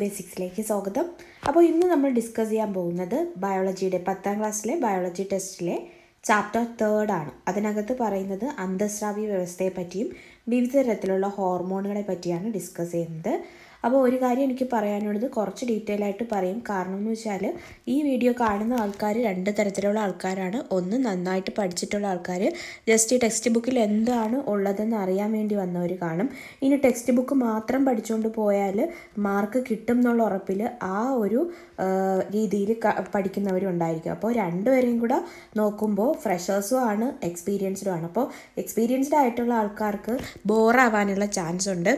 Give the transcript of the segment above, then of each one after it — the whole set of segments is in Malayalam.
ബേസിക്സിലേക്ക് സ്വാഗതം. അപ്പോൾ ഇന്ന് നമ്മൾ ഡിസ്കസ് ചെയ്യാൻ പോകുന്നത് ബയോളജിയുടെ പത്താം ക്ലാസ്സിലെ ബയോളജി ടെസ്റ്റിലെ ചാപ്റ്റർ തേർഡ് ആണ്. അതിനകത്ത് പറയുന്നത് അന്തസ്രാവി വ്യവസ്ഥയെ പറ്റിയും വിവിധ തരത്തിലുള്ള ഹോർമോണുകളെ പറ്റിയാണ് ഡിസ്കസ് ചെയ്യുന്നത്. അപ്പോൾ ഒരു കാര്യം എനിക്ക് പറയാനുള്ളത് കുറച്ച് ഡീറ്റെയിൽ ആയിട്ട് പറയും. കാരണം എന്ന് വെച്ചാൽ ഈ വീഡിയോ കാണുന്ന ആൾക്കാർ രണ്ട് തരത്തിലുള്ള ആൾക്കാരാണ്. ഒന്ന് നന്നായിട്ട് പഠിച്ചിട്ടുള്ള ആൾക്കാർ ജസ്റ്റ് ഈ ടെക്സ്റ്റ് ബുക്കിൽ എന്താണ് ഉള്ളതെന്ന് അറിയാൻ വേണ്ടി വന്നവർ കാണും. ഇനി ടെക്സ്റ്റ് ബുക്ക് മാത്രം പഠിച്ചുകൊണ്ട് പോയാൽ മാർക്ക് കിട്ടും എന്നുള്ള ഉറപ്പിൽ ആ ഒരു രീതിയിൽ പഠിക്കുന്നവരും ഉണ്ടായിരിക്കും. അപ്പോൾ രണ്ടുപേരെയും കൂടെ നോക്കുമ്പോൾ ഫ്രഷേഴ്സും ആണ് എക്സ്പീരിയൻസ്ഡും ആണ്. അപ്പോൾ എക്സ്പീരിയൻസ്ഡ് ആയിട്ടുള്ള ആൾക്കാർക്ക് ബോറാവാനുള്ള ചാൻസ് ഉണ്ട്.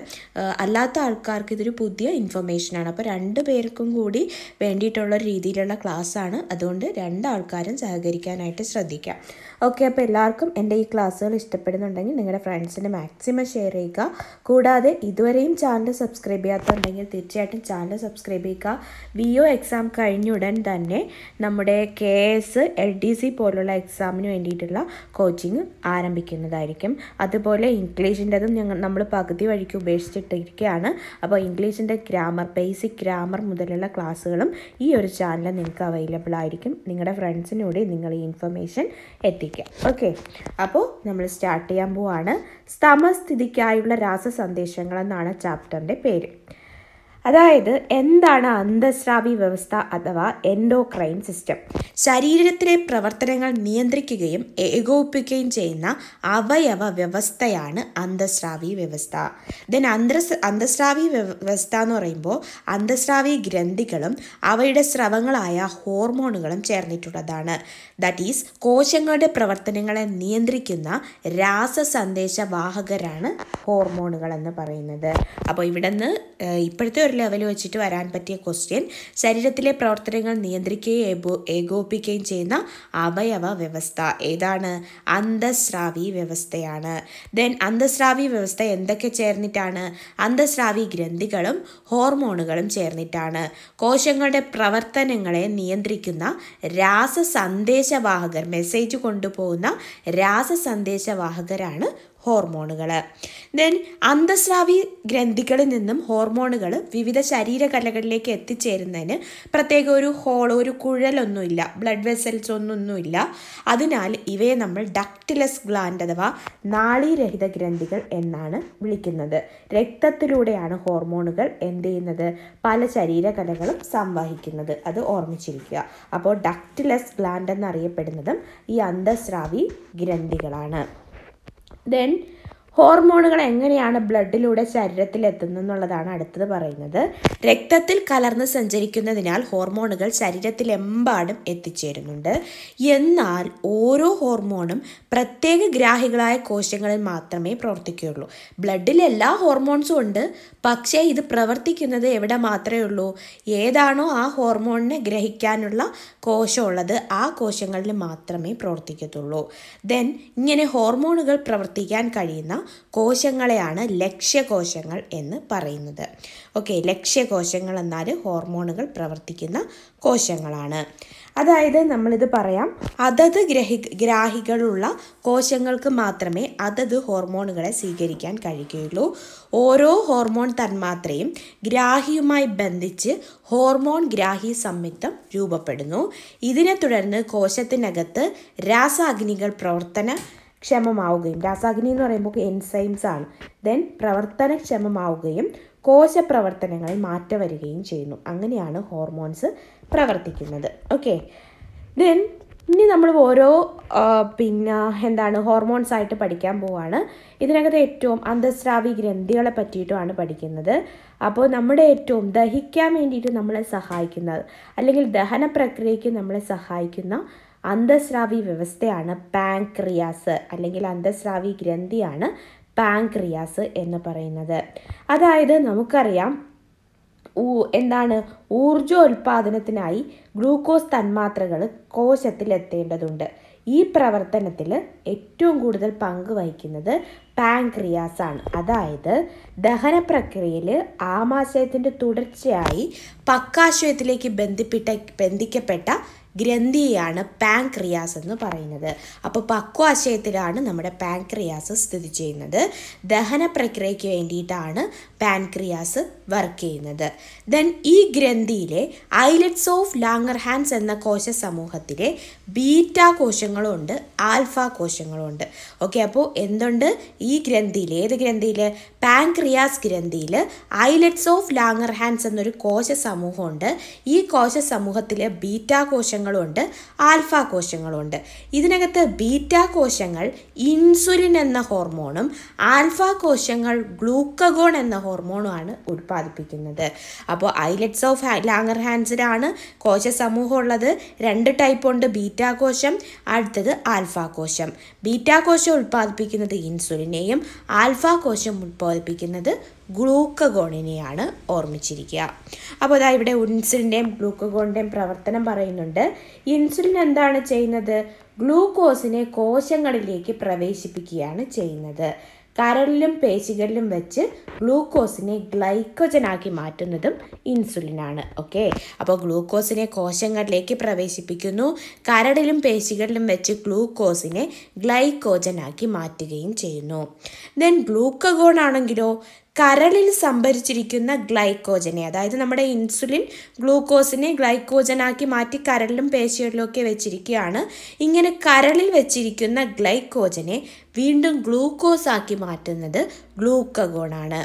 അല്ലാത്ത ആൾക്കാർക്ക് ഇതൊരു പുതിയ ഇൻഫർമേഷനാണ് അപ്പോൾ രണ്ട് പേർക്കും കൂടി വേണ്ടിയിട്ടുള്ള രീതിയിലുള്ള ക്ലാസ്സാണ് അതുകൊണ്ട് രണ്ടാൾക്കാരും സഹകരിക്കാനായിട്ട് ശ്രദ്ധിക്കാം. ഓക്കെ അപ്പോൾ എല്ലാവർക്കും എന്റെ ഈ ക്ലാസ്സുകൾ ഇഷ്ടപ്പെടുന്നുണ്ടെങ്കിൽ നിങ്ങളുടെ ഫ്രണ്ട്സിന് മാക്സിമം ഷെയർ ചെയ്യുക. കൂടാതെ ഇതുവരെയും ചാനൽ സബ്സ്ക്രൈബ് ചെയ്യാത്തുണ്ടെങ്കിൽ തീർച്ചയായിട്ടും ചാനൽ സബ്സ്ക്രൈബ് ചെയ്യുക. വി ഒ എക്സാം കഴിഞ്ഞ ഉടൻ തന്നെ നമ്മുടെ K S L D C പോലുള്ള എക്സാമിന് വേണ്ടിയിട്ടുള്ള കോച്ചിങ് ആരംഭിക്കുന്നതായിരിക്കും. അതുപോലെ ഇംഗ്ലീഷിന്റെതും ഞങ്ങൾ നമ്മൾ പകുതി വഴിക്ക് ഉപേക്ഷിച്ചിട്ടിരിക്കുകയാണ് അപ്പോൾ ഇംഗ്ലീഷിന്റെ ഗ്രാമർ ബേസിക് ഗ്രാമർ മുതലുള്ള ക്ലാസ്സുകളും ഈ ഒരു ചാനലിൽ നിങ്ങൾക്ക് അവൈലബിൾ ആയിരിക്കും. നിങ്ങളുടെ ഫ്രണ്ട്സിനൂടെ നിങ്ങൾ ഈ ഇൻഫർമേഷൻ എത്തിക്കുക ഓക്കെ അപ്പോൾ നമ്മൾ സ്റ്റാർട്ട് ചെയ്യാൻ പോവാണ്. സ്തമസ്ഥിതിക്കായുള്ള രാസസന്ദേശങ്ങൾ എന്നാണ് ചാപ്റ്ററിന്റെ പേര്. അതായത് എന്താണ് അന്തസ്രാവി വ്യവസ്ഥ അഥവാ എൻഡോക്രൈൻ സിസ്റ്റം ശരീരത്തിലെ പ്രവർത്തനങ്ങൾ നിയന്ത്രിക്കുകയും ഏകോപിപ്പിക്കുകയും ചെയ്യുന്ന അവയവ വ്യവസ്ഥയാണ് അന്തസ്രാവി വ്യവസ്ഥ. ദെൻ അന്തസ് അന്തസ്രാവി വ്യവസ്ഥ എന്ന് പറയുമ്പോൾ അന്തസ്രാവി ഗ്രന്ഥികളും അവയുടെ സ്രവങ്ങളായ ഹോർമോണുകളും ചേർന്നിട്ടുള്ളതാണ്. ദാറ്റ് ഈസ് കോശങ്ങളുടെ പ്രവർത്തനങ്ങളെ നിയന്ത്രിക്കുന്ന രാസസന്ദേശവാഹകരാണ് ഹോർമോണുകൾ എന്ന് പറയുന്നത്. അപ്പോൾ ഇവിടെ നിന്ന് ഇപ്പോഴത്തെ ലെവൽ വെച്ചിട്ട് വരാൻ പറ്റിയ ക്വസ്റ്റ്യൻ ശരീരത്തിലെ പ്രവർത്തനങ്ങൾ നിയന്ത്രിക്കുകയും ഏകോ ഏകോപിക്കുകയും ചെയ്യുന്ന അവയവ വ്യവസ്ഥ. ഏതാണ്? അന്തസ്രാവി വ്യവസ്ഥയാണ്. ദെൻ അന്തസ്രാവി വ്യവസ്ഥ എന്തൊക്കെ ചേർന്നിട്ടാണ്? അന്തസ്രാവി ഗ്രന്ഥികളും ഹോർമോണുകളും ചേർന്നിട്ടാണ്. കോശങ്ങളുടെ പ്രവർത്തനങ്ങളെ നിയന്ത്രിക്കുന്ന രാസസന്ദേശവാഹകർ മെസ്സേജ് കൊണ്ടുപോകുന്ന രാസസന്ദേശവാഹകരാണ് ഹോർമോണുകൾ ദെൻ അന്തസ്രാവി ഗ്രന്ഥികളിൽ നിന്നും ഹോർമോണുകൾ വിവിധ ശരീരകലകളിലേക്ക് എത്തിച്ചേരുന്നതിന് പ്രത്യേക ഒരു ഹോൾ ഒരു കുഴലൊന്നുമില്ല. Blood vessels ഒന്നൊന്നുമില്ല. അതിനാൽ ഇവയെ നമ്മൾ ഡക്റ്റിലസ് ഗ്ലാൻഡ് അഥവാ നാളീരഹിത ഗ്രന്ഥികൾ എന്നാണ് വിളിക്കുന്നത്. രക്തത്തിലൂടെയാണ് ഹോർമോണുകൾ എന്ത് ചെയ്യുന്നത്? പല ശരീരകലകളും സംവഹിക്കുന്നത്. അത് ഓർമ്മിച്ചിരിക്കുക. അപ്പോൾ ഡക്റ്റിലസ് ഗ്ലാൻഡ് എന്നറിയപ്പെടുന്നതും ഈ അന്തസ്രാവി ഗ്രന്ഥികളാണ്. ദെൻ ഹോർമോണുകൾ എങ്ങനെയാണ് ബ്ലഡിലൂടെ ശരീരത്തിൽ എത്തുന്നതെന്നുള്ളതാണ് അടുത്തത് പറയുന്നത്. രക്തത്തിൽ കലർന്ന് സഞ്ചരിക്കുന്നതിനാൽ ഹോർമോണുകൾ ശരീരത്തിലെമ്പാടും എത്തിച്ചേരുന്നുണ്ട്. എന്നാൽ ഓരോ ഹോർമോണും പ്രത്യേക ഗ്രാഹികളായ കോശങ്ങളിൽ മാത്രമേ പ്രവർത്തിക്കുകയുള്ളൂ. ബ്ലഡിൽ എല്ലാ ഹോർമോൺസും ഉണ്ട്. പക്ഷേ ഇത് പ്രവർത്തിക്കുന്നത് എവിടെ മാത്രമേ ഉള്ളൂ? ഏതാണോ ആ ഹോർമോണിനെ ഗ്രഹിക്കാനുള്ള കോശമുള്ളത് ആ കോശങ്ങളിൽ മാത്രമേ പ്രവർത്തിക്കത്തുള്ളൂ. ദെൻ ഇങ്ങനെ ഹോർമോണുകൾ പ്രവർത്തിക്കാൻ കഴിയുന്ന കോശങ്ങളെയാണ് ലക്ഷ്യകോശങ്ങൾ എന്ന് പറയുന്നത്. ഓക്കെ ലക്ഷ്യകോശങ്ങൾ എന്നാൽ ഹോർമോണുകൾ പ്രവർത്തിക്കുന്ന കോശങ്ങളാണ്. അതായത് നമ്മളിത് പറയാം അതത് ഗ്രഹി ഗ്രാഹികളുള്ള കോശങ്ങൾക്ക് മാത്രമേ അതത് ഹോർമോണുകളെ സ്വീകരിക്കാൻ കഴിയുകയുള്ളൂ. ഓരോ ഹോർമോൺ തന്മാത്രയും ഗ്രാഹിയുമായി ബന്ധിച്ച് ഹോർമോൺ ഗ്രാഹി സംയുക്തം രൂപപ്പെടുന്നു. ഇതിനെ തുടർന്ന് കോശത്തിനകത്ത് രാസാഗ്നികൾ പ്രവർത്തന ക്ഷമമാവുകയും രാസാഗ്നി എന്ന് പറയുമ്പോൾ എൻസൈംസ് ആണ്. ദെൻ പ്രവർത്തനക്ഷമമാവുകയും കോശപ്രവർത്തനങ്ങളിൽ മാറ്റം വരികയും ചെയ്യുന്നു. അങ്ങനെയാണ് ഹോർമോൺസ് പ്രവർത്തിക്കുന്നത്. ഓക്കെ ദെൻ ഇനി നമ്മൾ ഓരോ പിന്നെ എന്താണ് ഹോർമോൺസ് ആയിട്ട് പഠിക്കാൻ പോവാണ്. ഇതിനകത്ത് ഏറ്റവും അന്തസ്രാവി ഗ്രന്ഥികളെ പറ്റിയിട്ടുമാണ് പഠിക്കുന്നത്. അപ്പോൾ നമ്മുടെ ഏറ്റവും ദഹിക്കാൻ വേണ്ടിയിട്ട് നമ്മളെ സഹായിക്കുന്നത് അല്ലെങ്കിൽ ദഹന പ്രക്രിയയ്ക്ക് നമ്മളെ സഹായിക്കുന്ന അന്തസ്രാവി വ്യവസ്ഥയാണ് പാങ്ക്രിയാസ് അല്ലെങ്കിൽ അന്തസ്രാവി ഗ്രന്ഥിയാണ് പാങ്ക്രിയാസ് എന്ന് പറയുന്നത്. അതായത് നമുക്കറിയാം എന്താണ് ഊർജോൽപാദനത്തിനായി ഗ്ലൂക്കോസ് തന്മാത്രകൾ കോശത്തിൽ എത്തേണ്ടതുണ്ട് ഈ പ്രവർത്തനത്തിൽ ഏറ്റവും കൂടുതൽ പങ്ക് വഹിക്കുന്നത് പാൻക്രിയാസ് ആണ് അതായത് ദഹന പ്രക്രിയയിൽ ആമാശയത്തിന്റെ തുടർച്ചയായി പക്കാശയത്തിലേക്ക് ബന്ധിപ്പിട്ട ബന്ധിക്കപ്പെട്ട ഗ്രന്ഥിയാണ് പാൻക്രിയാസ് എന്ന് പറയുന്നത്. അപ്പോൾ പക്വാശയത്തിലാണ് നമ്മുടെ പാൻക്രിയാസ് സ്ഥിതി ചെയ്യുന്നത്. ദഹന പ്രക്രിയയ്ക്ക് വേണ്ടിയിട്ടാണ് പാൻക്രിയാസ് വർക്ക് ചെയ്യുന്നത്. ദെൻ ഈ ഗ്രന്ഥിയിലെ ഐലറ്റ്സ് ഓഫ് ലാങ്ങർ ഹാൻഡ്സ് എന്ന കോശ സമൂഹത്തിലെ ബീറ്റ കോശങ്ങളുണ്ട് ആൽഫ കോശങ്ങളുണ്ട്. ഓക്കെ അപ്പോൾ എന്തുണ്ട്? ഈ ഗ്രന്ഥിയിൽ ഏത് ഗ്രന്ഥിയിൽ പാൻക്രിയാസ് ഗ്രന്ഥിയിൽ ഐലറ്റ്സ് ഓഫ് ലാങ്ങർ ഹാൻഡ്സ് എന്നൊരു കോശ സമൂഹമുണ്ട്. ഈ കോശ സമൂഹത്തിൽ ബീറ്റ കോശങ്ങളുണ്ട് ആൽഫ കോശങ്ങളുണ്ട്. ഇതിനകത്ത് ബീറ്റ കോശങ്ങൾ ഇൻസുലിൻ എന്ന ഹോർമോണും ആൽഫ കോശങ്ങൾ ഗ്ലൂക്കഗോൺ എന്ന ഹോർമോണുമാണ് ഉത്പാദിപ്പിക്കുന്നത്. അപ്പോൾ ഐലറ്റ്സ് ഓഫ് ലാങ്ങർ ഹാൻഡ്സിലാണ് കോശ സമൂഹം ഉള്ളത് രണ്ട് ടൈപ്പ് ഉണ്ട് ബീറ്റാ കോശം അടുത്തത് ആൽഫ കോശം ബീറ്റാ കോശം ഉത്പാദിപ്പിക്കുന്നത് ഇൻസുലിനെയും ആൽഫ കോശം ഉത്പാദിപ്പിക്കുന്നത് ഗ്ലൂക്കഗോണിനെയാണ് ഓർമ്മിച്ചിരിക്കുക. അപ്പോൾ അതാ ഇവിടെ ഇൻസുലിന്റെയും ഗ്ലൂക്കഗോണിന്റെയും പ്രവർത്തനം പറയുന്നുണ്ട്. ഇൻസുലിൻ എന്താണ് ചെയ്യുന്നത്? ഗ്ലൂക്കോസിനെ കോശങ്ങളിലേക്ക് പ്രവേശിപ്പിക്കുകയാണ് ചെയ്യുന്നത്. കരളിലും പേശികളിലും വെച്ച് ഗ്ലൂക്കോസിനെ ഗ്ലൈക്കോജനാക്കി മാറ്റുന്നതും ഇൻസുലിനാണ് ഓക്കെ അപ്പോൾ ഗ്ലൂക്കോസിനെ കോശങ്ങളിലേക്ക് പ്രവേശിപ്പിക്കുന്നു. കരളിലും പേശികളിലും വെച്ച് ഗ്ലൂക്കോസിനെ ഗ്ലൈക്കോജനാക്കി മാറ്റുകയും ചെയ്യുന്നു. ദെൻ ഗ്ലൂക്കഗോൺ ആണെങ്കിലോ കരളിൽ സംഭരിച്ചിരിക്കുന്ന ഗ്ലൈക്കോജനെ അതായത് നമ്മുടെ ഇൻസുലിൻ ഗ്ലൂക്കോസിനെ ഗ്ലൈക്കോജനാക്കി മാറ്റി കരളിലും പേശികളിലും ഒക്കെ വെച്ചിരിക്കുകയാണ്. ഇങ്ങനെ കരളിൽ വെച്ചിരിക്കുന്ന ഗ്ലൈക്കോജനെ വീണ്ടും ഗ്ലൂക്കോസ് ആക്കി മാറ്റുന്നത് ഗ്ലൂക്കഗോണാണ്.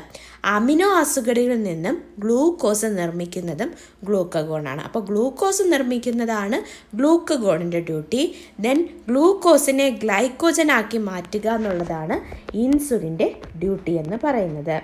അമിനോ ആസിഡുകളിൽ നിന്നും ഗ്ലൂക്കോസ് നിർമ്മിക്കുന്നതും ഗ്ലൂക്കഗോണാണ്. അപ്പോൾ ഗ്ലൂക്കോസ് നിർമ്മിക്കുന്നതാണ് ഗ്ലൂക്കഗോണിന്റെ ഡ്യൂട്ടി. ദെൻ ഗ്ലൂക്കോസിനെ ഗ്ലൈക്കോജനാക്കി മാറ്റുക എന്നുള്ളതാണ് ഇൻസുലിന്റെ ഡ്യൂട്ടി എന്ന് പറയുന്നത്.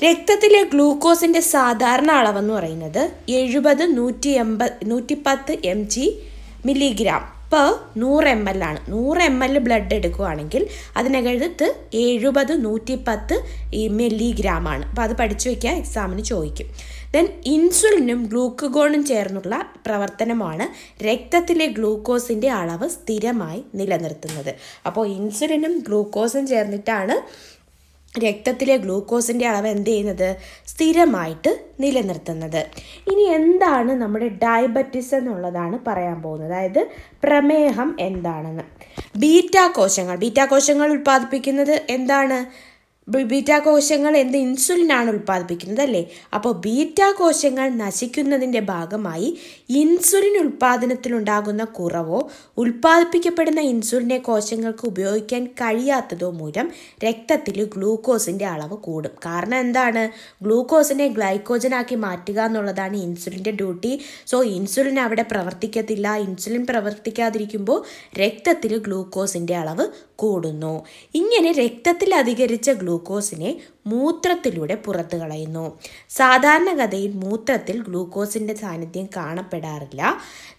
രക്തത്തിലെ ഗ്ലൂക്കോസിന്റെ സാധാരണ അളവെന്ന് പറയുന്നത് എഴുപത് നൂറ്റി എൺപത് നൂറ്റിപ്പത്ത് എം ജി മില്ലിഗ്രാം പെർ നൂറ് എം എൽ ആണ്. നൂറ് എം എൽ ബ്ലഡ് എടുക്കുകയാണെങ്കിൽ അതിനകത്ത് എഴുപത് നൂറ്റിപ്പത്ത് ഈ മില്ലിഗ്രാം ആണ്. അപ്പോൾ അത് പഠിച്ചു വയ്ക്കുക എക്സാമിന് ചോദിക്കും. ദെൻ ഇൻസുലിനും ഗ്ലൂക്കഗോണും ചേർന്നുള്ള പ്രവർത്തനമാണ് രക്തത്തിലെ ഗ്ലൂക്കോസിന്റെ അളവ് സ്ഥിരമായി നിലനിർത്തുന്നത്. അപ്പോൾ ഇൻസുലിനും ഗ്ലൂക്കോസും ചേർന്നിട്ടാണ് രക്തത്തിലെ ഗ്ലൂക്കോസിന്റെ അളവ് എന്ത് ചെയ്യുന്നത്? സ്ഥിരമായിട്ട് നിലനിർത്തുന്നത്. ഇനി എന്താണ് നമ്മുടെ ഡയബറ്റിസ് എന്നുള്ളതാണ് പറയാൻ പോകുന്നത്. അതായത് പ്രമേഹം എന്താണെന്ന്. ബീറ്റാ കോശങ്ങൾ. ബീറ്റാ കോശങ്ങൾ ഉൽപ്പാദിപ്പിക്കുന്നത് എന്താണ്? ബീറ്റ കോശങ്ങൾ എന്ത് ഇൻസുലിനാണ് ഉൽപ്പാദിപ്പിക്കുന്നത് അല്ലേ? അപ്പോൾ ബീറ്റാ കോശങ്ങൾ നശിക്കുന്നതിന്റെ ഭാഗമായി ഇൻസുലിൻ ഉൽപ്പാദനത്തിലുണ്ടാകുന്ന കുറവോ ഉൽപ്പാദിപ്പിക്കപ്പെടുന്ന ഇൻസുലിനെ കോശങ്ങൾക്ക് ഉപയോഗിക്കാൻ കഴിയാത്തതോ മൂലം രക്തത്തിൽ ഗ്ലൂക്കോസിന്റെ അളവ് കൂടും. കാരണം എന്താണ്? ഗ്ലൂക്കോസിനെ ഗ്ലൈക്കോജനാക്കി മാറ്റുക എന്നുള്ളതാണ് ഇൻസുലിന്റെ ഡ്യൂട്ടി. സോ ഇൻസുലിൻ അവിടെ പ്രവർത്തിക്കത്തില്ല. ഇൻസുലിൻ പ്രവർത്തിക്കാതിരിക്കുമ്പോൾ രക്തത്തിൽ ഗ്ലൂക്കോസിന്റെ അളവ് കൂടുന്നു. ഇങ്ങനെ രക്തത്തിൽ അധികരിച്ച ഗ്ലൂക്കോസിനെ മൂത്രത്തിലൂടെ പുറത്തു കളയുന്നു. സാധാരണഗതിയിൽ മൂത്രത്തിൽ ഗ്ലൂക്കോസിന്റെ സാന്നിധ്യം കാണപ്പെടാറില്ല.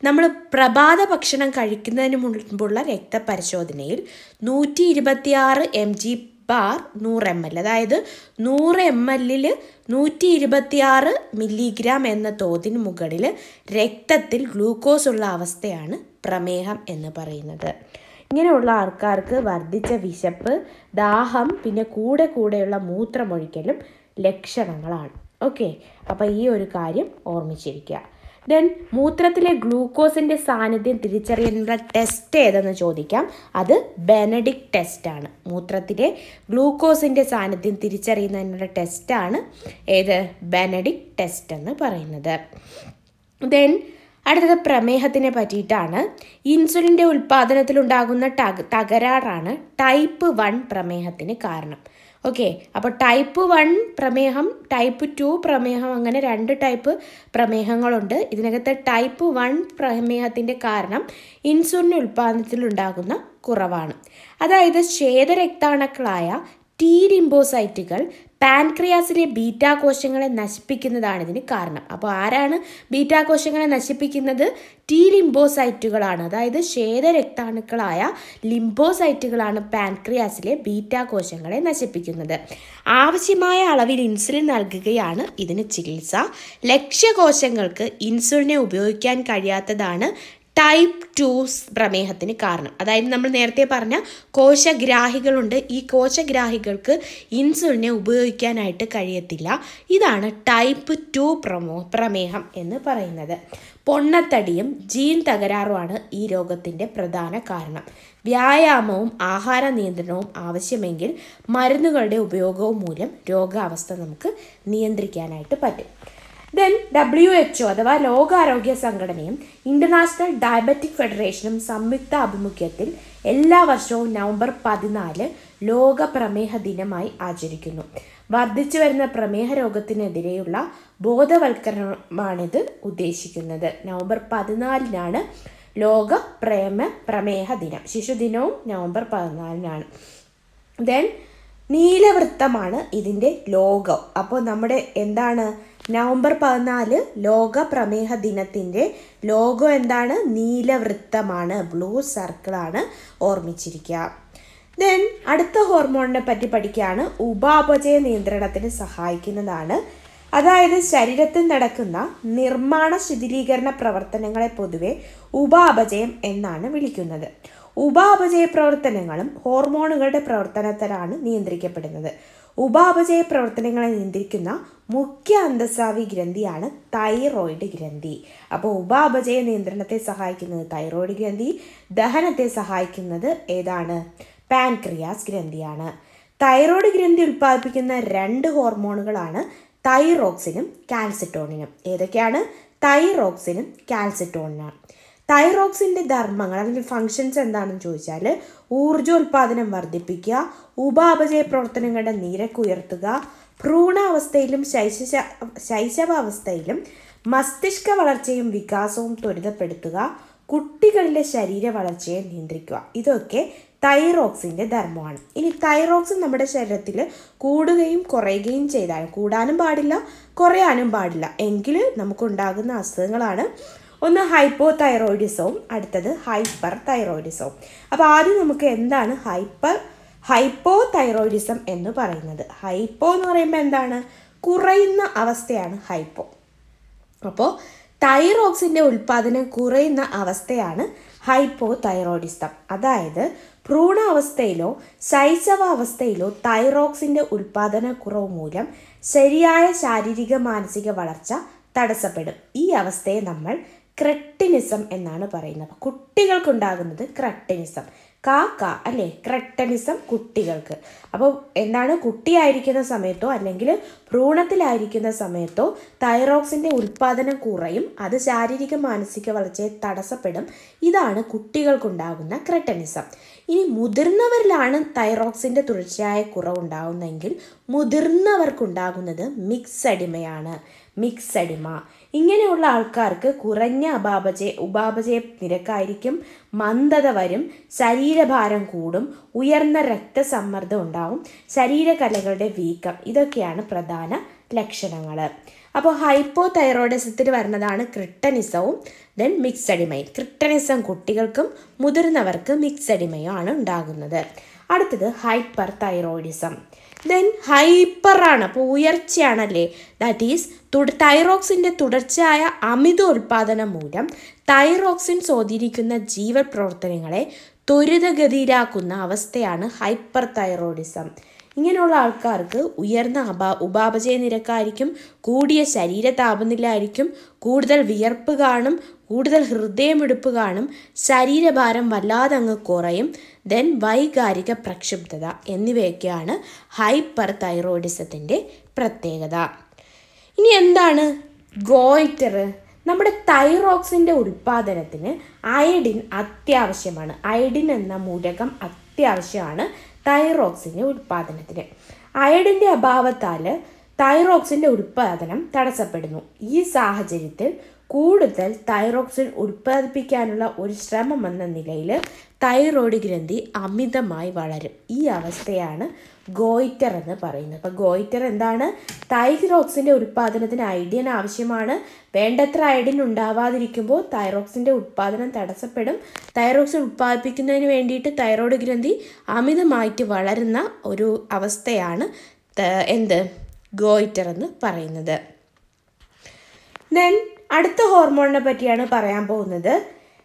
നമ്മൾ പ്രഭാത ഭക്ഷണം കഴിക്കുന്നതിന് മുൻപുള്ള രക്തപരിശോധനയിൽ നൂറ്റി ഇരുപത്തിയാറ് എം ജി ബാർ നൂറ് എം എൽ അതായത് നൂറ് എം എല്ലിൽ നൂറ്റി ഇരുപത്തിയാറ് മില്ലിഗ്രാം എന്ന തോതിന് മുകളിൽ രക്തത്തിൽ ഗ്ലൂക്കോസ് ഉള്ള അവസ്ഥയാണ് പ്രമേഹം എന്ന് പറയുന്നത്. ഇങ്ങനെയുള്ള ആൾക്കാർക്ക് വർദ്ധിച്ച വിശപ്പ് ദാഹം പിന്നെ കൂടെ കൂടെയുള്ള മൂത്രമൊഴിക്കലും ലക്ഷണങ്ങളാണ്. ഓക്കെ? അപ്പോൾ ഈ ഒരു കാര്യം ഓർമ്മിച്ചിരിക്കുക. ദെൻ മൂത്രത്തിലെ ഗ്ലൂക്കോസിന്റെ സാന്നിധ്യം തിരിച്ചറിയാനുള്ള ടെസ്റ്റ് ഏതെന്ന് ചോദിക്കാം. അത് ബെനഡിക് ടെസ്റ്റാണ് മൂത്രത്തിലെ ഗ്ലൂക്കോസിന്റെ സാന്നിധ്യം തിരിച്ചറിയുന്നതിനുള്ള ടെസ്റ്റാണ് ഏത്? ബെനഡിക് ടെസ്റ്റ് എന്ന് പറയുന്നത്. ദെൻ അടുത്തത് പ്രമേഹത്തിനെ പറ്റിയിട്ടാണ്. ഇൻസുലിന്റെ ഉൽപ്പാദനത്തിലുണ്ടാകുന്ന ടക തകരാറാണ് ടൈപ്പ് വൺ പ്രമേഹത്തിന് കാരണം. ഓക്കെ അപ്പോൾ ടൈപ്പ് വൺ പ്രമേഹം ടൈപ്പ് ടു പ്രമേഹം അങ്ങനെ രണ്ട് ടൈപ്പ് പ്രമേഹങ്ങളുണ്ട്. ഇതിനകത്ത് ടൈപ്പ് വൺ പ്രമേഹത്തിന്റെ കാരണം ഇൻസുലിൻ ഉൽപ്പാദനത്തിലുണ്ടാകുന്ന കുറവാണ്. അതായത് ശ്വേതരക്താണുക്കളായ ടി ലിംബോസൈറ്റുകൾ പാൻക്രിയാസിലെ ബീറ്റാ കോശങ്ങളെ നശിപ്പിക്കുന്നതാണ് ഇതിന് കാരണം. അപ്പോൾ ആരാണ് ബീറ്റാ കോശങ്ങളെ നശിപ്പിക്കുന്നത്? ടി ലിംബോസൈറ്റുകളാണ്. അതായത് ശ്വേതരക്താണുക്കളായ ലിംബോസൈറ്റുകളാണ് പാൻക്രിയാസിലെ ബീറ്റാ കോശങ്ങളെ നശിപ്പിക്കുന്നത്. ആവശ്യമായ അളവിൽ ഇൻസുലിൻ നൽകുകയാണ് ഇതിന് ചികിത്സ. ലക്ഷ്യകോശങ്ങൾക്ക് ഇൻസുലിനെ ഉപയോഗിക്കാൻ കഴിയാത്തതാണ് ടൈപ്പ് ടു പ്രമേഹത്തിന് കാരണം. അതായത് നമ്മൾ നേരത്തെ പറഞ്ഞ കോശഗ്രാഹികളുണ്ട്. ഈ കോശഗ്രാഹികൾക്ക് ഇൻസുലിനെ ഉപയോഗിക്കാനായിട്ട് കഴിയത്തില്ല. ഇതാണ് ടൈപ്പ് ടു പ്രമോ പ്രമേഹം എന്ന് പറയുന്നത്. പൊണ്ണത്തടിയും ജീൻ തകരാറുമാണ് ഈ രോഗത്തിന്റെ പ്രധാന കാരണം. വ്യായാമവും ആഹാര നിയന്ത്രണവും ആവശ്യമെങ്കിൽ മരുന്നുകളുടെ ഉപയോഗവും മൂലം രോഗാവസ്ഥ നമുക്ക് നിയന്ത്രിക്കാനായിട്ട് പറ്റും. ദെൻ ഡബ്ല്യു എച്ച് ഒ അഥവാ ലോകാരോഗ്യ സംഘടനയും ഇന്റർനാഷണൽ ഡയബറ്റിക് ഫെഡറേഷനും സംയുക്ത ആഭിമുഖ്യത്തിൽ എല്ലാ വർഷവും നവംബർ പതിനാല് ലോക പ്രമേഹ ദിനമായി ആചരിക്കുന്നു. വർദ്ധിച്ചു വരുന്ന പ്രമേഹ രോഗത്തിനെതിരെയുള്ള ബോധവൽക്കരണമാണിത് ഉദ്ദേശിക്കുന്നത്. നവംബർ പതിനാലിനാണ് ലോക പ്രേമ പ്രമേഹ ദിനം. ശിശുദിനവും നവംബർ പതിനാലിനാണ്. ദെൻ നീലവൃത്തമാണ് ഇതിന്റെ ലോകം. അപ്പോൾ നമ്മുടെ എന്താണ് നവംബർ പതിനാല് ലോക പ്രമേഹ ദിനത്തിന്റെ ലോഗോ എന്താണ്? നീലവൃത്തമാണ്. ബ്ലൂ സർക്കിളാണ് ഓർമ്മിച്ചിരിക്കുക. ദെൻ അടുത്ത ഹോർമോണിനെ പറ്റി പഠിക്കുകയാണ്. ഉപാപചയ നിയന്ത്രണത്തിന് സഹായിക്കുന്നതാണ്. അതായത് ശരീരത്തിൽ നടക്കുന്ന നിർമ്മാണ ശിഥിലീകരണ പ്രവർത്തനങ്ങളെ പൊതുവെ ഉപാപചയം എന്നാണ് വിളിക്കുന്നത്. ഉപാപചയ പ്രവർത്തനങ്ങളും ഹോർമോണുകളുടെ പ്രവർത്തനത്തിലാണ് നിയന്ത്രിക്കപ്പെടുന്നത്. ഉപാപചയ പ്രവർത്തനങ്ങളെ നിയന്ത്രിക്കുന്ന മുഖ്യ അന്തസ്രാവി ഗ്രന്ഥിയാണ് തൈറോയിഡ് ഗ്രന്ഥി. അപ്പോൾ ഉപാപചയ നിയന്ത്രണത്തെ സഹായിക്കുന്നത് തൈറോയിഡ് ഗ്രന്ഥി ദഹനത്തെ സഹായിക്കുന്നത് ഏതാണ്? പാൻക്രിയാസ് ഗ്രന്ഥിയാണ്. തൈറോയിഡ് ഗ്രന്ഥി ഉൽപ്പാദിപ്പിക്കുന്ന രണ്ട് ഹോർമോണുകളാണ് തൈറോക്സിനും കാൽസിറ്റോണിനും. ഏതൊക്കെയാണ്? തൈറോക്സിനും കാൽസിറ്റോണിനാണ്. തൈറോക്സിന്റെ ധർമ്മങ്ങൾ അല്ലെങ്കിൽ ഫങ്ഷൻസ് എന്താണെന്ന് ചോദിച്ചാൽ ഊർജോൽപാദനം വർദ്ധിപ്പിക്കുക ഉപാപചയ പ്രവർത്തനങ്ങളുടെ നിരക്ക് ഉയർത്തുക ഭ്രൂണാവസ്ഥയിലും ശൈശ ശൈശവാവസ്ഥയിലും മസ്തിഷ്ക വളർച്ചയും വികാസവും ത്വരിതപ്പെടുത്തുക കുട്ടികളിലെ ശരീര വളർച്ചയെ നിയന്ത്രിക്കുക. ഇതൊക്കെ തൈറോക്സിന്റെ ധർമ്മമാണ്. ഇനി തൈറോക്സിൻ നമ്മുടെ ശരീരത്തിൽ കൂടുകയും കുറയുകയും ചെയ്താൽ കൂടാനും പാടില്ല കുറയാനും പാടില്ല. എങ്കിൽ നമുക്കുണ്ടാകുന്ന അസുഖങ്ങളാണ് ഒന്ന് ഹൈപ്പോ തൈറോയിഡിസവും അടുത്തത് ഹൈപ്പർ തൈറോയിഡിസവും അപ്പോൾ ആദ്യം നമുക്ക് എന്താണ് ഹൈപ്പർ ഹൈപ്പോ തൈറോയിഡിസം എന്ന് പറയുന്നത്. ഹൈപ്പോ എന്ന് പറയുമ്പോൾ എന്താണ്? കുറയുന്ന അവസ്ഥയാണ് ഹൈപ്പോ അപ്പോൾ തൈറോക്സിന്റെ ഉൽപ്പാദനം കുറയുന്ന അവസ്ഥയാണ് ഹൈപ്പോ തൈറോയിഡിസം അതായത് ഭ്രൂണാവസ്ഥയിലോ ശൈശവാവസ്ഥയിലോ തൈറോക്സിന്റെ ഉൽപ്പാദന കുറവ് മൂലം ശരിയായ ശാരീരിക മാനസിക വളർച്ച തടസ്സപ്പെടും. ഈ അവസ്ഥയെ നമ്മൾ ക്രെട്ടിനിസം എന്നാണ് പറയുന്നത്. അപ്പോൾ കുട്ടികൾക്കുണ്ടാകുന്നത് ക്രെട്ടിനിസം. കാ കാ അല്ലേ? ക്രെട്ടനിസം കുട്ടികൾക്ക്. അപ്പോൾ എന്താണ്? കുട്ടിയായിരിക്കുന്ന സമയത്തോ അല്ലെങ്കിൽ ഭ്രൂണത്തിലായിരിക്കുന്ന സമയത്തോ തൈറോക്സിന്റെ ഉൽപ്പാദനം കുറയും അത് ശാരീരിക മാനസിക വളർച്ചയെ തടസ്സപ്പെടും. ഇതാണ് കുട്ടികൾക്കുണ്ടാകുന്ന ക്രെട്ടനിസം. ഇനി മുതിർന്നവരിലാണ് തൈറോക്സിന്റെ തുടർച്ചയായ കുറവുണ്ടാകുന്നതെങ്കിൽ മുതിർന്നവർക്കുണ്ടാകുന്നത് മിക്സ് അടിമയാണ് മിക്സ് അടിമ ഇങ്ങനെയുള്ള ആൾക്കാർക്ക് കുറഞ്ഞ അപാപചയ ഉപാപചയ നിരക്കായിരിക്കും മന്ദത വരും ശരീരഭാരം കൂടും ഉയർന്ന രക്തസമ്മർദ്ദം ഉണ്ടാവും ശരീരകലകളുടെ വീക്കം. ഇതൊക്കെയാണ് പ്രധാന ലക്ഷണങ്ങൾ അപ്പോൾ ഹൈപ്പോ തൈറോയിഡിസത്തിൽ വരുന്നതാണ് ക്രിട്ടനിസവും ദെൻ മിക്സഡിമയും ക്രിട്ടനിസം കുട്ടികൾക്കും മുതിർന്നവർക്ക് മിക്സഡിമയും ആണ് ഉണ്ടാകുന്നത്. അടുത്തത് ഹൈപ്പർ തൈറോയിഡിസം ദെൻ ഹൈപ്പറാണ് അപ്പോൾ ഉയർച്ചയാണല്ലേ? ദാറ്റ് ഈസ് തൈറോക്സിന്റെ തുടർച്ചയായ അമിത ഉൽപാദനം മൂലം തൈറോക്സിൻ സ്വാധീനിക്കുന്ന ജീവപ്രവർത്തനങ്ങളെ ത്വരിതഗതിയിലാക്കുന്ന അവസ്ഥയാണ് ഹൈപ്പർ തൈറോയിഡിസം ഇങ്ങനെയുള്ള ആൾക്കാർക്ക് ഉയർന്ന അപാ ഉപാപചയ നിരക്കായിരിക്കും കൂടിയ ശരീര താപനില ആയിരിക്കും കൂടുതൽ വിയർപ്പ് കാണും കൂടുതൽ ഹൃദയമിടിപ്പ് കാണും ശരീരഭാരം വല്ലാതെ അങ്ങ് കുറയും ദെൻ വൈകാരിക പ്രക്ഷുബ്ധത എന്നിവയൊക്കെയാണ് ഹൈപ്പർ തൈറോയിഡിസത്തിന്റെ പ്രത്യേകത. ഇനി എന്താണ്? ഗോയിറ്റർ നമ്മുടെ തൈറോക്സിന്റെ ഉൽപ്പാദനത്തിന് അയഡിൻ അത്യാവശ്യമാണ്. അയഡിൻ എന്ന മൂലകം അത്യാവശ്യമാണ് തൈറോക്സിന്റെ ഉൽപ്പാദനത്തിന് അയഡിന്റെ അഭാവത്താൽ തൈറോക്സിന്റെ ഉൽപ്പാദനം തടസ്സപ്പെടുന്നു. ഈ സാഹചര്യത്തിൽ കൂടുതൽ തൈറോക്സിൻ ഉൽപ്പാദിപ്പിക്കാനുള്ള ഒരു ശ്രമം എന്ന നിലയിൽ തൈറോയ്ഡ് ഗ്രന്ഥി അമിതമായി വളരും. ഈ അവസ്ഥയാണ് ഗോയിറ്റർ എന്ന് പറയുന്നത്. അപ്പോൾ ഗോയിറ്റർ എന്താണ്? തൈറോക്സിന്റെ ഉൽപ്പാദനത്തിന് അയഡിൻ ആവശ്യമാണ്. വേണ്ടത്ര അയഡിൻ ഉണ്ടാവാതിരിക്കുമ്പോൾ തൈറോക്സിന്റെ ഉൽപ്പാദനം തടസ്സപ്പെടും. തൈറോക്സിൻ ഉൽപ്പാദിപ്പിക്കുന്നതിന് വേണ്ടിയിട്ട് തൈറോയ്ഡ് ഗ്രന്ഥി അമിതമായിട്ട് വളരുന്ന ഒരു അവസ്ഥയാണ് എന്ത്? ഗോയിറ്റർ എന്ന് പറയുന്നത്. ദെൻ അടുത്ത ഹോർമോണിനെ പറ്റിയാണ് പറയാൻ പോകുന്നത്.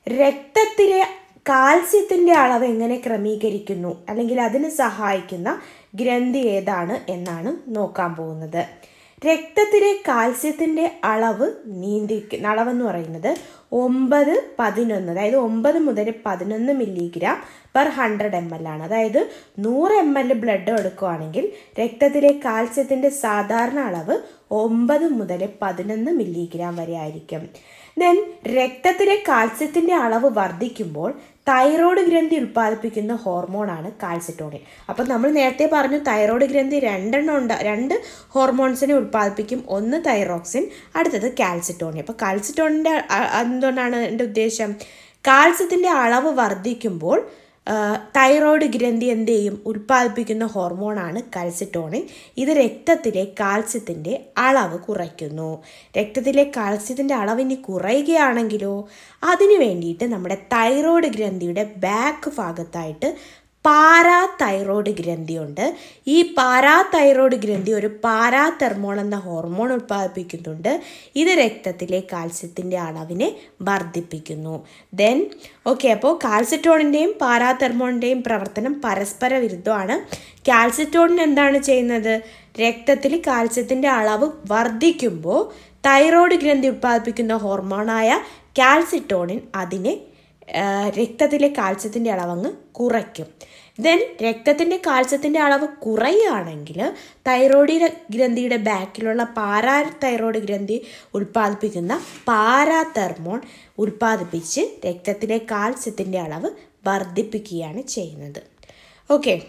രക്തത്തിലെ കാൽസ്യത്തിന്റെ അളവ് എങ്ങനെ ക്രമീകരിക്കുന്നു? അല്ലെങ്കിൽ അതിന് സഹായിക്കുന്ന ഗ്രന്ഥി ഏതാണ് എന്നാണ് നോക്കാൻ പോകുന്നത്. രക്തത്തിലെ കാൽസ്യത്തിന്റെ അളവ് നിയന്ത്രിക്കുന്ന അളവെന്ന് പറയുന്നത് ഒമ്പത് പതിനൊന്ന് അതായത് ഒമ്പത് മുതൽ പതിനൊന്ന് milligram per hundred M L ആണ്. അതായത് നൂറ് എം എൽ ബ്ലഡ് എടുക്കുകയാണെങ്കിൽ രക്തത്തിലെ കാൽസ്യത്തിന്റെ സാധാരണ അളവ് ഒമ്പത് മുതൽ പതിനൊന്ന് മില്ലിഗ്രാം വരെ ആയിരിക്കും. ദെൻ രക്തത്തിലെ കാൽസ്യത്തിന്റെ അളവ് വർദ്ധിക്കുമ്പോൾ തൈറോയ്ഡ് ഗ്രന്ഥി ഉൽപ്പാദിപ്പിക്കുന്ന ഹോർമോണാണ് കാൽസിറ്റോണിൻ. അപ്പം നമ്മൾ നേരത്തെ പറഞ്ഞു തൈറോയ്ഡ് ഗ്രന്ഥി രണ്ടെണ്ണം ഉണ്ട് രണ്ട് ഹോർമോൺസിനെ ഉൽപ്പാദിപ്പിക്കും ഒന്ന് തൈറോക്സിൻ അടുത്തത് കാൽസിറ്റോണിൻ. അപ്പോൾ കാൽസിറ്റോണിന്റെ എന്തുകൊണ്ടാണ് എന്റെ ഉദ്ദേശം? കാൽസ്യത്തിന്റെ അളവ് വർദ്ധിക്കുമ്പോൾ തൈറോയ്ഡ് ഗ്രന്ഥി എന്ത് ചെയ്യും? ഉൽപ്പാദിപ്പിക്കുന്ന ഹോർമോണാണ് കാൽസിറ്റോണിൻ ഇത് രക്തത്തിലെ കാൽസ്യത്തിന്റെ അളവ് കുറയ്ക്കുന്നു. രക്തത്തിലെ കാൽസ്യത്തിന്റെ അളവ് ഇനി കുറയുകയാണെങ്കിലോ അതിനു വേണ്ടിയിട്ട് നമ്മുടെ തൈറോയ്ഡ് ഗ്രന്ഥിയുടെ ബാക്ക് ഭാഗത്തായിട്ട് പാരാ തൈറോയ്ഡ് ഗ്രന്ഥിയുണ്ട്. ഈ പാരാ തൈറോയ്ഡ് ഗ്രന്ഥി ഒരു പാരാ തെർമോൺ എന്ന ഹോർമോൺ ഉത്പാദിപ്പിക്കുന്നുണ്ട് ഇത് രക്തത്തിലെ കാൽസ്യത്തിന്റെ അളവിനെ വർദ്ധിപ്പിക്കുന്നു. ദെൻ ഓക്കെ അപ്പോൾ കാൽസിറ്റോണിന്റെയും പാരാ തെർമോണിന്റെയും പ്രവർത്തനം പരസ്പര വിരുദ്ധമാണ്. കാൽസിറ്റോണിൻ എന്താണ് ചെയ്യുന്നത്? രക്തത്തിൽ കാൽസ്യത്തിന്റെ അളവ് വർദ്ധിക്കുമ്പോൾ തൈറോയ്ഡ് ഗ്രന്ഥി ഉത്പാദിപ്പിക്കുന്ന ഹോർമോണായ കാൽസിറ്റോണിൻ അതിനെ രക്തത്തിലെ കാൽസ്യത്തിന്റെ അളവങ്ങ് കുറയ്ക്കും. ദെൻ രക്തത്തിന്റെ കാൽസ്യത്തിന്റെ അളവ് കുറയുകയാണെങ്കിൽ തൈറോയ്ഡ് ഗ്രന്ഥിയുടെ ബാക്കിലുള്ള പാരാ തൈറോയ്ഡ് ഗ്രന്ഥി ഉൽപ്പാദിപ്പിക്കുന്ന പാരാ തെർമോൺ ഉൽപ്പാദിപ്പിച്ച് രക്തത്തിലെ കാൽസ്യത്തിന്റെ അളവ് വർദ്ധിപ്പിക്കുകയാണ് ചെയ്യുന്നത്. ഓക്കെ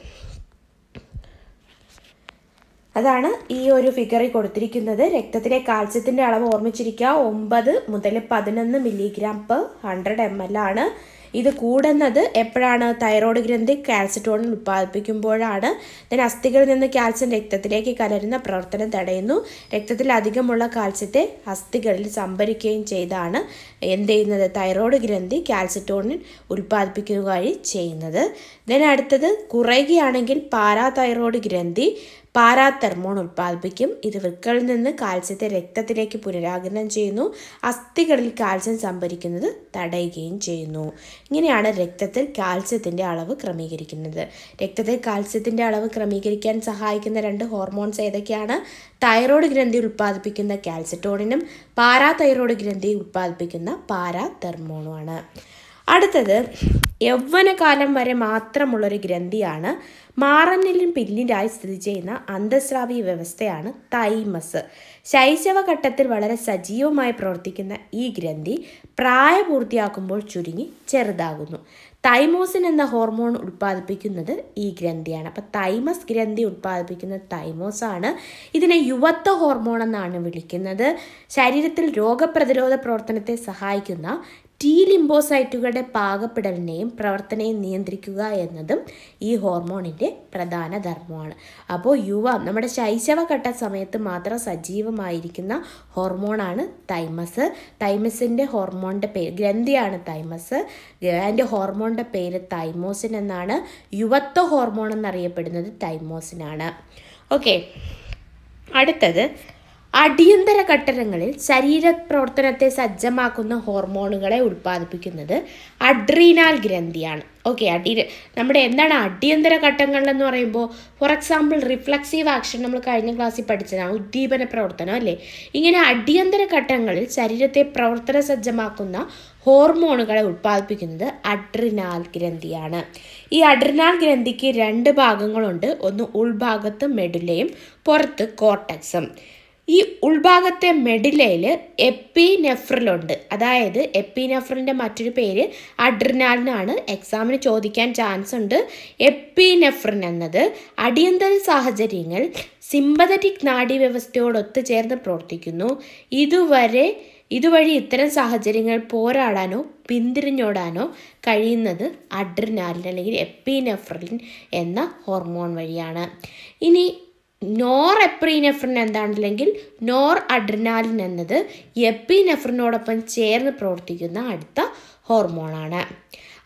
അതാണ് ഈ ഒരു ഫിഗറിൽ കൊടുത്തിരിക്കുന്നത്. രക്തത്തിലെ കാൽസ്യത്തിന്റെ അളവ് ഓർമ്മിച്ചിരിക്കുക. ഒമ്പത് മുതൽ പതിനൊന്ന് milligram per hundred M L ആണ്. ഇത് കൂടുന്നത് എപ്പോഴാണ്? തൈറോയ്ഡ് ഗ്രന്ഥി കാൽസിറ്റോണിൻ ഉൽപ്പാദിപ്പിക്കുമ്പോഴാണ്. ദെൻ അസ്ഥികളിൽ നിന്ന് കാൽസ്യം രക്തത്തിലേക്ക് കലരുന്ന പ്രവർത്തനം തടയുന്നു. രക്തത്തിൽ അധികമുള്ള കാൽസ്യത്തെ അസ്ഥികളിൽ സംഭരിക്കുകയും ചെയ്താണ്. എന്ത് ചെയ്യുന്നത്? തൈറോയ്ഡ് ഗ്രന്ഥി കാൽസിറ്റോണിൻ ഉൽപ്പാദിപ്പിക്കുക വഴി ചെയ്യുന്നത്. ദെൻ അടുത്തത് കുറയുകയാണെങ്കിൽ പാരാ തൈറോയ്ഡ് ഗ്രന്ഥി. പാരാതെർമോൺ ഉൽപ്പാദിപ്പിക്കും. ഇത് വൃക്കളിൽ നിന്ന് കാൽസ്യത്തെ രക്തത്തിലേക്ക് പുനരാഗിരണം ചെയ്യുന്നു. അസ്ഥികളിൽ കാൽസ്യം സംഭരിക്കുന്നത് തടയുകയും ചെയ്യുന്നു. ഇങ്ങനെയാണ് രക്തത്തിൽ കാൽസ്യത്തിന്റെ അളവ് ക്രമീകരിക്കുന്നത്. രക്തത്തിൽ കാൽസ്യത്തിന്റെ അളവ് ക്രമീകരിക്കാൻ സഹായിക്കുന്ന രണ്ട് ഹോർമോൺസ് ഏതൊക്കെയാണ്? തൈറോയ്ഡ് ഗ്രന്ഥി ഉൽപ്പാദിപ്പിക്കുന്ന കാൽസിറ്റോണിനും പാരാതൈറോയ്ഡ് ഗ്രന്ഥി ഉൽപ്പാദിപ്പിക്കുന്ന പാരാ തെർമോണുമാണ് അടുത്തത് യൗവനകാലം വരെ മാത്രമുള്ളൊരു ഗ്രന്ഥിയാണ് മാറന്നിലും പിന്നിലായി സ്ഥിതി ചെയ്യുന്ന അന്തസ്രാവി വ്യവസ്ഥയാണ് തൈമസ്. ശൈശവഘട്ടത്തിൽ വളരെ സജീവമായി പ്രവർത്തിക്കുന്ന ഈ ഗ്രന്ഥി പ്രായപൂർത്തിയാക്കുമ്പോൾ ചുരുങ്ങി ചെറുതാകുന്നു. തൈമോസിൻ എന്ന ഹോർമോൺ ഉത്പാദിപ്പിക്കുന്നത് ഈ ഗ്രന്ഥിയാണ്. അപ്പം തൈമസ് ഗ്രന്ഥി ഉത്പാദിപ്പിക്കുന്ന തൈമോസാണ്. ഇതിനെ യുവത്വ ഹോർമോൺ എന്നാണ് വിളിക്കുന്നത്. ശരീരത്തിൽ രോഗപ്രതിരോധ പ്രവർത്തനത്തെ സഹായിക്കുന്ന ടി ലിംബോസൈറ്റുകളുടെ പാകപ്പെടലിനെയും പ്രവർത്തനയും നിയന്ത്രിക്കുക എന്നതും ഈ ഹോർമോണിന്റെ പ്രധാന ധർമ്മമാണ്. അപ്പോൾ യുവ നമ്മുടെ ശൈശവഘട്ട സമയത്ത് മാത്രം സജീവമായിരിക്കുന്ന ഹോർമോണാണ് തൈമസ്. തൈമസിന്റെ ഹോർമോണിന്റെ പേര് ഗ്രന്ഥിയാണ് തൈമസ്. അതിന്റെ ഹോർമോണിന്റെ പേര് തൈമോസിൻ എന്നാണ്. യുവത്വ ഹോർമോൺ എന്നറിയപ്പെടുന്നത് തൈമോസിനാണ്. ഓക്കെ. അടുത്തത് അടിയന്തര ഘട്ടങ്ങളിൽ ശരീരപ്രവർത്തനത്തെ സജ്ജമാക്കുന്ന ഹോർമോണുകളെ ഉൽപ്പാദിപ്പിക്കുന്നത് അഡ്രീനാൽ ഗ്രന്ഥിയാണ്. ഓക്കെ അടി നമ്മുടെ എന്താണ് അടിയന്തര ഘട്ടങ്ങളിലെന്ന് പറയുമ്പോൾ ഫോർ എക്സാമ്പിൾ റിഫ്ലക്സീവ് ആക്ഷൻ നമ്മൾ കഴിഞ്ഞ ക്ലാസ്സിൽ പഠിച്ചതാണ് ഉദ്ദീപന പ്രവർത്തനം അല്ലേ? ഇങ്ങനെ അടിയന്തര ഘട്ടങ്ങളിൽ ശരീരത്തെ പ്രവർത്തന സജ്ജമാക്കുന്ന ഹോർമോണുകളെ ഉൽപ്പാദിപ്പിക്കുന്നത് അഡ്രിനാൽ ഗ്രന്ഥിയാണ്. ഈ അഡ്രിനാൽ ഗ്രന്ഥിക്ക് രണ്ട് ഭാഗങ്ങളുണ്ട്. ഒന്ന് ഉൾഭാഗത്ത് മെഡുലയും പുറത്ത് കോർട്ടക്സും ഈ ഉൾഭാഗത്തെ മെഡിലയിൽ എപ്പിനെഫ്രിലുണ്ട്. അതായത് എപ്പിനെഫ്രിന്റെ മറ്റൊരു പേര് അഡ്രിനാലിനാണ്. എക്സാമിന് ചോദിക്കാൻ ചാൻസ് ഉണ്ട്. എപ്പിനെഫ്രിൻ എന്നത് അടിയന്തര സാഹചര്യങ്ങൾ സിമ്പതറ്റിക് നാഡീവ്യവസ്ഥയോടൊത്ത് ചേർന്ന് പ്രവർത്തിക്കുന്നു. ഇതുവരെ ഇതുവഴി ഇത്തരം സാഹചര്യങ്ങൾ പോരാടാനോ പിന്തിരിഞ്ഞോടാനോ കഴിയുന്നത് അഡ്രിനാലിൻ അല്ലെങ്കിൽ എപ്പിനെഫ്രിൻ എന്ന ഹോർമോൺ വഴിയാണ്. ഇനി നോർ എപ്രീനെഫ്രിൻ എന്താണെങ്കിലും നോർ അഡ്രിനാലിൻ എന്നത് എപ്പിനെഫ്രിനോടൊപ്പം ചേർന്ന് പ്രവർത്തിക്കുന്ന അടുത്ത ഹോർമോണാണ്.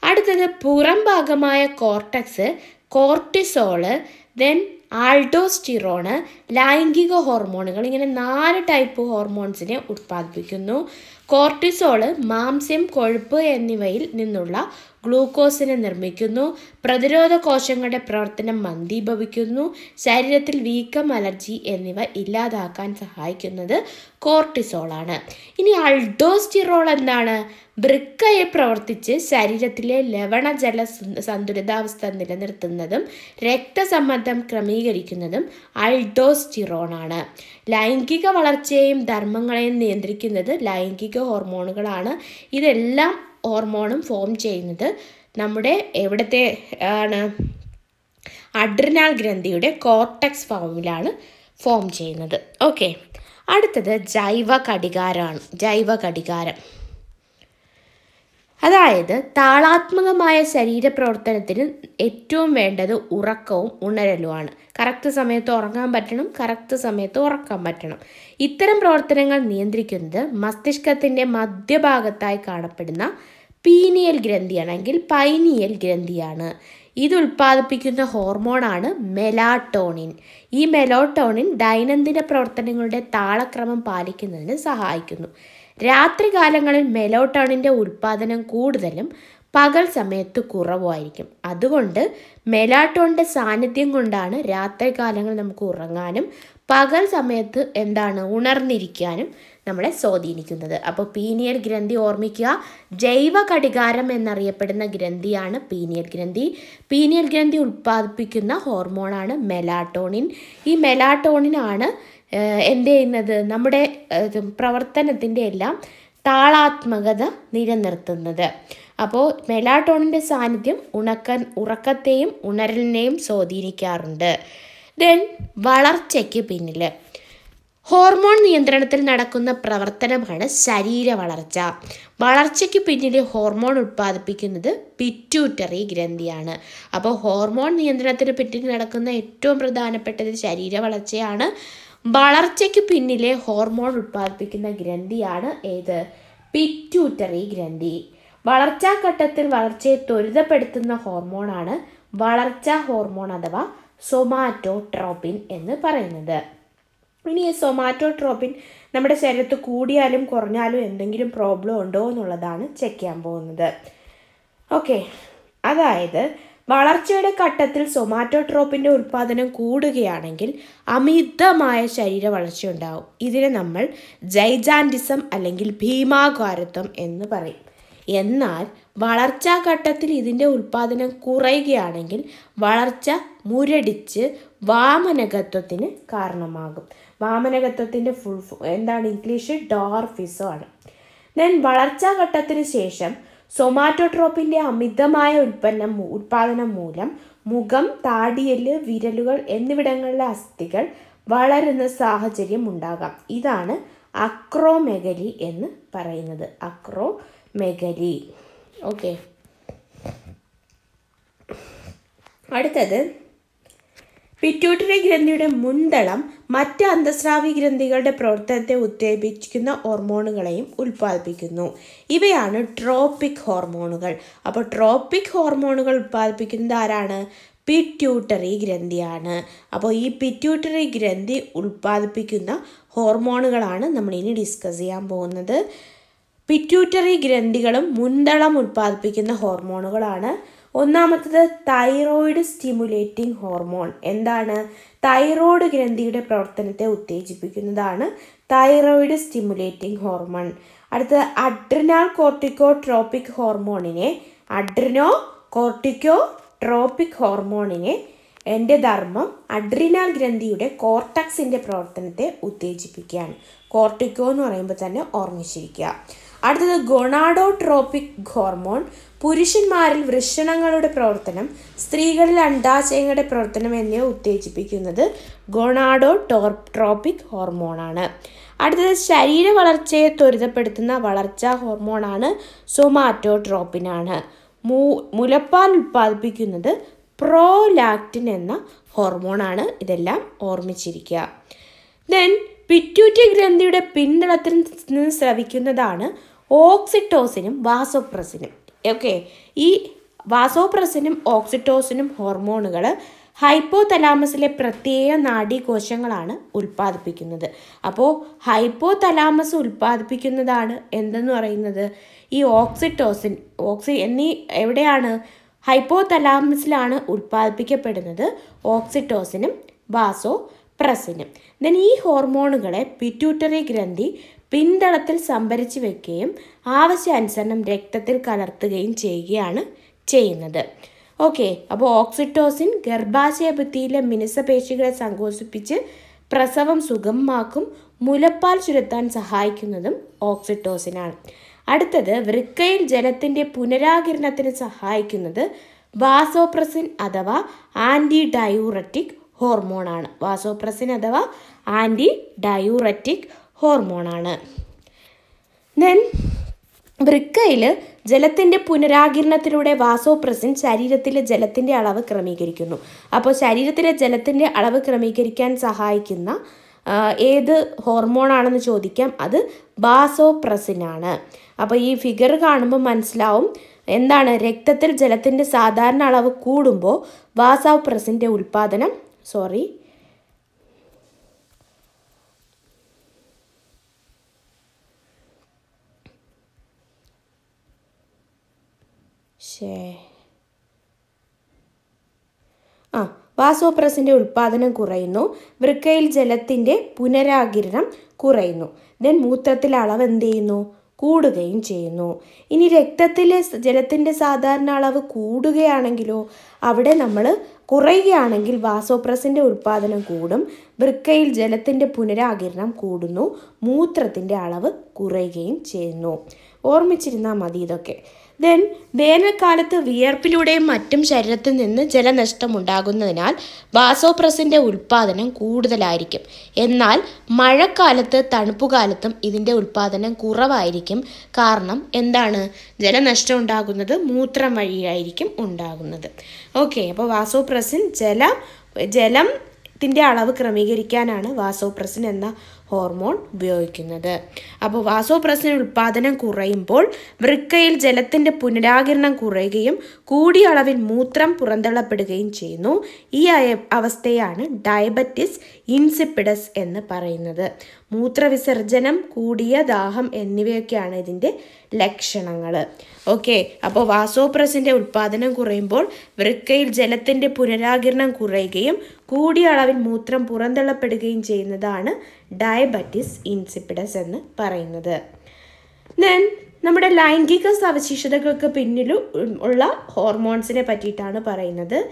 അടുത്തത് പുറം ഭാഗമായ കോർട്ടക്സ് കോർട്ടിസോൾ ദെൻ ആൾഡോസ്റ്റിറോണ് ലൈംഗിക ഹോർമോണുകൾ. ഇങ്ങനെ നാല് ടൈപ്പ് ഹോർമോൺസിനെ ഉത്പാദിപ്പിക്കുന്നു. കോർട്ടിസോൾ മാംസ്യം കൊഴുപ്പ് എന്നിവയിൽ നിന്നുള്ള ഗ്ലൂക്കോസിനെ നിർമ്മിക്കുന്നു. പ്രതിരോധ കോശങ്ങളുടെ പ്രവർത്തനം മന്ദീഭവിക്കുന്നു. ശരീരത്തിൽ വീക്കം അലർജി എന്നിവ ഇല്ലാതാക്കാൻ സഹായിക്കുന്നത് കോർട്ടിസോളാണ്. ഇനി അൾഡോസ്റ്റിറോൾ എന്താണ്? വൃക്കയെ പ്രവർത്തിച്ച് ശരീരത്തിലെ ലവണജല സന്തുലിതാവസ്ഥ നിലനിർത്തുന്നതും രക്തസമ്മർദ്ദം ക്രമീകരിക്കുന്നതും അൾഡോസ്റ്റിറോണാണ്. ലൈംഗിക വളർച്ചയെയും ധർമ്മങ്ങളെയും നിയന്ത്രിക്കുന്നത് ലൈംഗിക ഹോർമോണുകളാണ്. ഇതെല്ലാം ഹോർമോണും ഫോം ചെയ്യുന്നത് നമ്മുടെ എവിടത്തെ ആണ് അഡ്രിനാൽ ഗ്രന്ഥിയുടെ കോർട്ടക്സ് ഫോമിലാണ് ഫോം ചെയ്യുന്നത്. ഓക്കെ. അടുത്തത് ജൈവ ഘടികാരമാണ് ജൈവ ഘടികാരം. അതായത് താളാത്മകമായ ശരീരപ്രവർത്തനത്തിന് ഏറ്റവും വേണ്ടത് ഉറക്കവും ഉണരലുമാണ്. കറക്റ്റ് സമയത്ത് ഉറങ്ങാൻ പറ്റണം കറക്റ്റ് സമയത്ത് ഉറക്കാൻ പറ്റണം. ഇത്തരം പ്രവർത്തനങ്ങൾ നിയന്ത്രിക്കുന്നത് മസ്തിഷ്കത്തിന്റെ മധ്യഭാഗത്തായി കാണപ്പെടുന്ന പീനിയൽ ഗ്രന്ഥിയാണെങ്കിൽ പൈനിയൽ ഗ്രന്ഥിയാണ്. ഇത് ഉൽപ്പാദിപ്പിക്കുന്ന ഹോർമോണാണ് മെലാട്ടോണിൻ. ഈ മെലോട്ടോണിൻ ദൈനംദിന പ്രവർത്തനങ്ങളുടെ താളക്രമം പാലിക്കുന്നതിന് സഹായിക്കുന്നു. രാത്രികാലങ്ങളിൽ മെലോട്ടോണിന്റെ ഉൽപ്പാദനം കൂടുതലും പകൽ സമയത്ത് കുറവുമായിരിക്കും. അതുകൊണ്ട് മെലാട്ടോണിന്റെ സാന്നിധ്യം കൊണ്ടാണ് രാത്രികാലങ്ങളിൽ നമുക്ക് ഉറങ്ങാനും പകൽ സമയത്ത് എന്താണ് ഉണർന്നിരിക്കാനും നമ്മളെ സ്വാധീനിക്കുന്നത്. അപ്പോൾ പീനിയൽ ഗ്രന്ഥി ഓർമ്മിക്കുക. ജൈവ ഘടികാരം എന്നറിയപ്പെടുന്ന ഗ്രന്ഥിയാണ് പീനിയൽ ഗ്രന്ഥി. പീനിയൽ ഗ്രന്ഥി ഉൽപ്പാദിപ്പിക്കുന്ന ഹോർമോണാണ് മെലാട്ടോണിൻ. ഈ മെലാട്ടോണിനാണ് എന്ത് ചെയ്യുന്നത് നമ്മുടെ പ്രവർത്തനത്തിന്റെ എല്ലാം താളാത്മകത നിലനിർത്തുന്നത്. അപ്പോൾ മെലാട്ടോണിന്റെ സാന്നിധ്യം ഉണക്ക ഉറക്കത്തെയും ഉണരലിനെയും സ്വാധീനിക്കാറുണ്ട്. ദെൻ വളർച്ചയ്ക്ക് പിന്നിൽ ഹോർമോൺ നിയന്ത്രണത്തിൽ നടക്കുന്ന പ്രവർത്തനമാണ് ശരീര വളർച്ച. വളർച്ചയ്ക്ക് പിന്നിൽ ഹോർമോൺ ഉത്പാദിപ്പിക്കുന്നത് പിറ്റ്യൂട്ടറി ഗ്രന്ഥിയാണ്. അപ്പോൾ ഹോർമോൺ നിയന്ത്രണത്തിന് പിന്നിൽ നടക്കുന്ന ഏറ്റവും പ്രധാനപ്പെട്ടത് ശരീര വളർച്ചയാണ്. വളർച്ചയ്ക്ക് പിന്നിലെ ഹോർമോൺ ഉത്പാദിപ്പിക്കുന്ന ഗ്രന്ഥിയാണ് ഏത്? പിറ്റ്യൂട്ടറി ഗ്രന്ഥി. വളർച്ചാ ഘട്ടത്തിൽ വളർച്ചയെ ത്വരിതപ്പെടുത്തുന്ന ഹോർമോണാണ് വളർച്ചാ ഹോർമോൺ അഥവാ സൊമാറ്റോട്രോപ്പിൻ എന്ന് പറയുന്നത്. ഇനി ഈ സൊമാറ്റോട്രോപ്പിൻ നമ്മുടെ ശരീരത്ത് കൂടിയാലും കുറഞ്ഞാലും എന്തെങ്കിലും പ്രോബ്ലം ഉണ്ടോ എന്നുള്ളതാണ് ചെക്ക് ചെയ്യാൻ പോകുന്നത്. ഓക്കെ അതായത് വളർച്ചയുടെ ഘട്ടത്തിൽ സൊമാറ്റോട്രോപ്പിന്റെ ഉൽപ്പാദനം കൂടുകയാണെങ്കിൽ അമിതമായ ശരീര വളർച്ച ഉണ്ടാവും. ഇതിനെ നമ്മൾ ജൈജാൻഡിസം അല്ലെങ്കിൽ ഭീമാകാരത്വം എന്ന് പറയും. എന്നാൽ വളർച്ചാ ഘട്ടത്തിൽ ഇതിന്റെ ഉൽപ്പാദനം കുറയുകയാണെങ്കിൽ വളർച്ച മുരടിച്ച് വാമനകത്വത്തിന് കാരണമാകും. വാമനകത്വത്തിന്റെ ഫുൾ എന്താണ് ഇംഗ്ലീഷ് ഡോർഫിസോ ആണ്. ദെൻ വളർച്ചാ ഘട്ടത്തിന് ശേഷം സൊമാറ്റോട്രോപ്പിന്റെ അമിതമായ ഉൽപ്പന്നം ഉൽപ്പാദനം മൂലം മുഖം താടിയൽ വിരലുകൾ എന്നിവിടങ്ങളിലെ അസ്ഥികൾ വളരുന്ന സാഹചര്യം ഉണ്ടാകാം. ഇതാണ് അക്രോമെഗലി എന്ന് പറയുന്നത്. അക്രോമെഗലി. ഓക്കെ. അടുത്തത് പിറ്റ്യൂട്ടറി ഗ്രന്ഥിയുടെ മുൻതളം മറ്റ് അന്തസ്രാവി ഗ്രന്ഥികളുടെ പ്രവർത്തനത്തെ ഉത്തേജിപ്പിക്കുന്ന ഹോർമോണുകളെയും ഉൽപ്പാദിപ്പിക്കുന്നു. ഇവയാണ് ട്രോപ്പിക് ഹോർമോണുകൾ. അപ്പോൾ ട്രോപ്പിക് ഹോർമോണുകൾ ഉൽപ്പാദിപ്പിക്കുന്നത് ആരാണ്? പിറ്റ്യൂട്ടറി ഗ്രന്ഥിയാണ്. അപ്പോൾ ഈ പിറ്റ്യൂട്ടറി ഗ്രന്ഥി ഉൽപ്പാദിപ്പിക്കുന്ന ഹോർമോണുകളാണ് നമ്മൾ ഇനി ഡിസ്കസ് ചെയ്യാൻ പോകുന്നത്. പിറ്റ്യൂട്ടറി ഗ്രന്ഥികളും മുൻതളം ഉൽപ്പാദിപ്പിക്കുന്ന ഹോർമോണുകളാണ് ഒന്നാമത്തത് തൈറോയിഡ് സ്റ്റിമുലേറ്റിംഗ് ഹോർമോൺ. എന്താണ്? തൈറോയ്ഡ് ഗ്രന്ഥിയുടെ പ്രവർത്തനത്തെ ഉത്തേജിപ്പിക്കുന്നതാണ് തൈറോയിഡ് സ്റ്റിമുലേറ്റിംഗ് ഹോർമോൺ. അടുത്തത് അഡ്രിനാൽ കോർട്ടിക്കോ ട്രോപ്പിക് ഹോർമോണിനെ അഡ്രിനോ കോർട്ടിക്കോ ട്രോപ്പിക് ഹോർമോണിനെ എന്റെ ധർമ്മം അഡ്രിനാൽ ഗ്രന്ഥിയുടെ കോർട്ടക്സിന്റെ പ്രവർത്തനത്തെ ഉത്തേജിപ്പിക്കുകയാണ്. കോർട്ടിക്കോ എന്ന് പറയുമ്പോൾ തന്നെ ഓർമ്മിച്ചിരിക്കുക. അടുത്തത് ഗൊണാഡോട്രോപ്പിക് ഹോർമോൺ. പുരുഷന്മാരിൽ വൃഷണങ്ങളുടെ പ്രവർത്തനം സ്ത്രീകളിൽ അണ്ടാശയങ്ങളുടെ പ്രവർത്തനം എന്നിവ ഉത്തേജിപ്പിക്കുന്നത് ഗൊണാഡോ ട്രോപ്പിക് ഹോർമോണാണ്. അടുത്തത് ശരീര വളർച്ചയെ ത്വരിതപ്പെടുത്തുന്ന വളർച്ചാ ഹോർമോണാണ് സൊമാറ്റോട്രോപ്പിനാണ്. മൂ മുലപ്പാൽ ഉൽപ്പാദിപ്പിക്കുന്നത് പ്രോലാക്റ്റിൻ എന്ന ഹോർമോണാണ്. ഇതെല്ലാം ഓർമ്മിച്ചിരിക്കുക. ദെൻ പിറ്റ്യൂട്ടി ഗ്രന്ഥിയുടെ പിന്തളത്തിൽ നിന്ന് സ്രവിക്കുന്നതാണ് ഓക്സിറ്റോസിനും വാസോപ്രസിനും. ഓക്കെ ഈ വാസോപ്രസിനും ഓക്സിറ്റോസിനും ഹോർമോണുകൾ ഹൈപ്പോ തലാമസിലെ പ്രത്യേക നാഡീകോശങ്ങളാണ് ഉൽപ്പാദിപ്പിക്കുന്നത്. അപ്പോൾ ഹൈപ്പോ തലാമസ് ഉൽപ്പാദിപ്പിക്കുന്നതാണ് എന്തെന്ന് പറയുന്നത്? ഈ ഓക്സിറ്റോസിൻ ഓക്സി എന്നീ എവിടെയാണ്? ഹൈപ്പോ തലാമസിലാണ് ഉൽപ്പാദിപ്പിക്കപ്പെടുന്നത് ഓക്സിറ്റോസിനും വാസോ പ്രസിനും ദെൻ ഈ ഹോർമോണുകളെ പിറ്റ്യൂട്ടറി ഗ്രന്ഥി പിന്തളത്തിൽ സംഭരിച്ചു വെക്കുകയും ആവശ്യാനുസരണം രക്തത്തിൽ കലർത്തുകയും ചെയ്യുകയാണ് ചെയ്യുന്നത്. ഓക്കെ അപ്പോൾ ഓക്സിറ്റോസിൻ ഗർഭാശയഭിത്തിയിലെ മിനുസപേശികളെ സങ്കോചിപ്പിച്ച് പ്രസവം സുഗമമാക്കും മുലപ്പാൽ ചുരുത്താൻ സഹായിക്കുന്നതും ഓക്സിറ്റോസിനാണ്. അടുത്തത് വൃക്കയിൽ ജലത്തിന്റെ പുനരാകിരണത്തിന് സഹായിക്കുന്നത് വാസോപ്രസിൻ അഥവാ ആന്റി ഡയൂററ്റിക് ഹോർമോണാണ്. വാസോപ്രസിൻ അഥവാ ആന്റി ഡയൂററ്റിക് ഹോർമോണാണ്. ദെൻ വൃക്കയിൽ ജലത്തിന്റെ പുനരാകിരണത്തിലൂടെ വാസോപ്രസിൻ ശരീരത്തിലെ ജലത്തിന്റെ അളവ് ക്രമീകരിക്കുന്നു. അപ്പോൾ ശരീരത്തിലെ ജലത്തിന്റെ അളവ് ക്രമീകരിക്കാൻ സഹായിക്കുന്ന ഏത് ഹോർമോണാണെന്ന് ചോദിക്കാം. അത് ബാസോപ്രസിനാണ് അപ്പോൾ ഈ ഫിഗർ കാണുമ്പോൾ മനസ്സിലാവും എന്താണ് രക്തത്തിൽ ജലത്തിന്റെ സാധാരണ അളവ് കൂടുമ്പോൾ വാസോപ്രസിന്റെ ഉൽപ്പാദനം സോറി ആ വാസോപ്രസിന്റെ ഉൽപ്പാദനം കുറയുന്നു. വൃക്കയിൽ ജലത്തിന്റെ പുനരാകിരണം കുറയുന്നു. ദെൻ മൂത്രത്തിലെ അളവ് എന്ത് ചെയ്യുന്നു? കൂടുകയും ചെയ്യുന്നു. ഇനി രക്തത്തിലെ ജലത്തിന്റെ സാധാരണ അളവ് കൂടുകയാണെങ്കിലോ അവിടെ നമ്മൾ കുറയുകയാണെങ്കിൽ വാസോപ്രസിന്റെ ഉൽപ്പാദനം കൂടും. വൃക്കയിൽ ജലത്തിന്റെ പുനരാകിരണം കൂടുന്നു. മൂത്രത്തിന്റെ അളവ് കുറയുകയും ചെയ്യുന്നു. ഓർമ്മിച്ചിരുന്നാൽ മതി ഇതൊക്കെ. ദെൻ വേനൽക്കാലത്ത് വിയർപ്പിലൂടെയും മറ്റും ശരീരത്തിൽ നിന്ന് ജലനഷ്ടം ഉണ്ടാകുന്നതിനാൽ വാസോപ്രസിന്റെ ഉൽപ്പാദനം കൂടുതലായിരിക്കും. എന്നാൽ മഴക്കാലത്ത് തണുപ്പുകാലത്തും ഇതിന്റെ ഉൽപ്പാദനം കുറവായിരിക്കും. കാരണം എന്താണ്? ജലനഷ്ടം ഉണ്ടാകുന്നത് മൂത്രം വഴിയായിരിക്കും ഉണ്ടാകുന്നത്. ഓക്കെ അപ്പോൾ വാസോപ്രസിൻ ജല ജലം ജലത്തിന്റെ അളവ് ക്രമീകരിക്കാനാണ് വാസോപ്രസിൻ എന്ന ഹോർമോൺ ഉപയോഗിക്കുന്നത്. അപ്പോൾ വാസോപ്രസിൻ ഉൽപ്പാദനം കുറയുമ്പോൾ വൃക്കയിൽ ജലത്തിന്റെ പുനരാകിരണം കുറയുകയും കൂടിയ അളവിൽ മൂത്രം പുറന്തള്ളപ്പെടുകയും ചെയ്യുന്നു. ഈ അവസ്ഥയാണ് ഡയബറ്റിസ് ഇൻസിപ്പിഡസ് എന്ന് പറയുന്നത്. മൂത്രവിസർജനം കൂടിയ ദാഹം എന്നിവയൊക്കെയാണ് ഇതിന്റെ ലക്ഷണങ്ങൾ ഓക്കെ അപ്പോൾ വാസോപ്രസിന്റെ ഉൽപ്പാദനം കുറയുമ്പോൾ വൃക്കയിൽ ജലത്തിന്റെ പുനരാകിരണം കുറയുകയും കൂടിയ അളവിൽ മൂത്രം പുറന്തള്ളപ്പെടുകയും ചെയ്യുന്നതാണ് ഡയബറ്റിസ് ഇൻസിപ്പിഡസ് എന്ന് പറയുന്നത്. ദെൻ നമ്മുടെ ലൈംഗിക സവിശേഷതകൾക്ക് പിന്നിലും ഉള്ള ഹോർമോൺസിനെ പറ്റിയിട്ടാണ് പറയുന്നത്.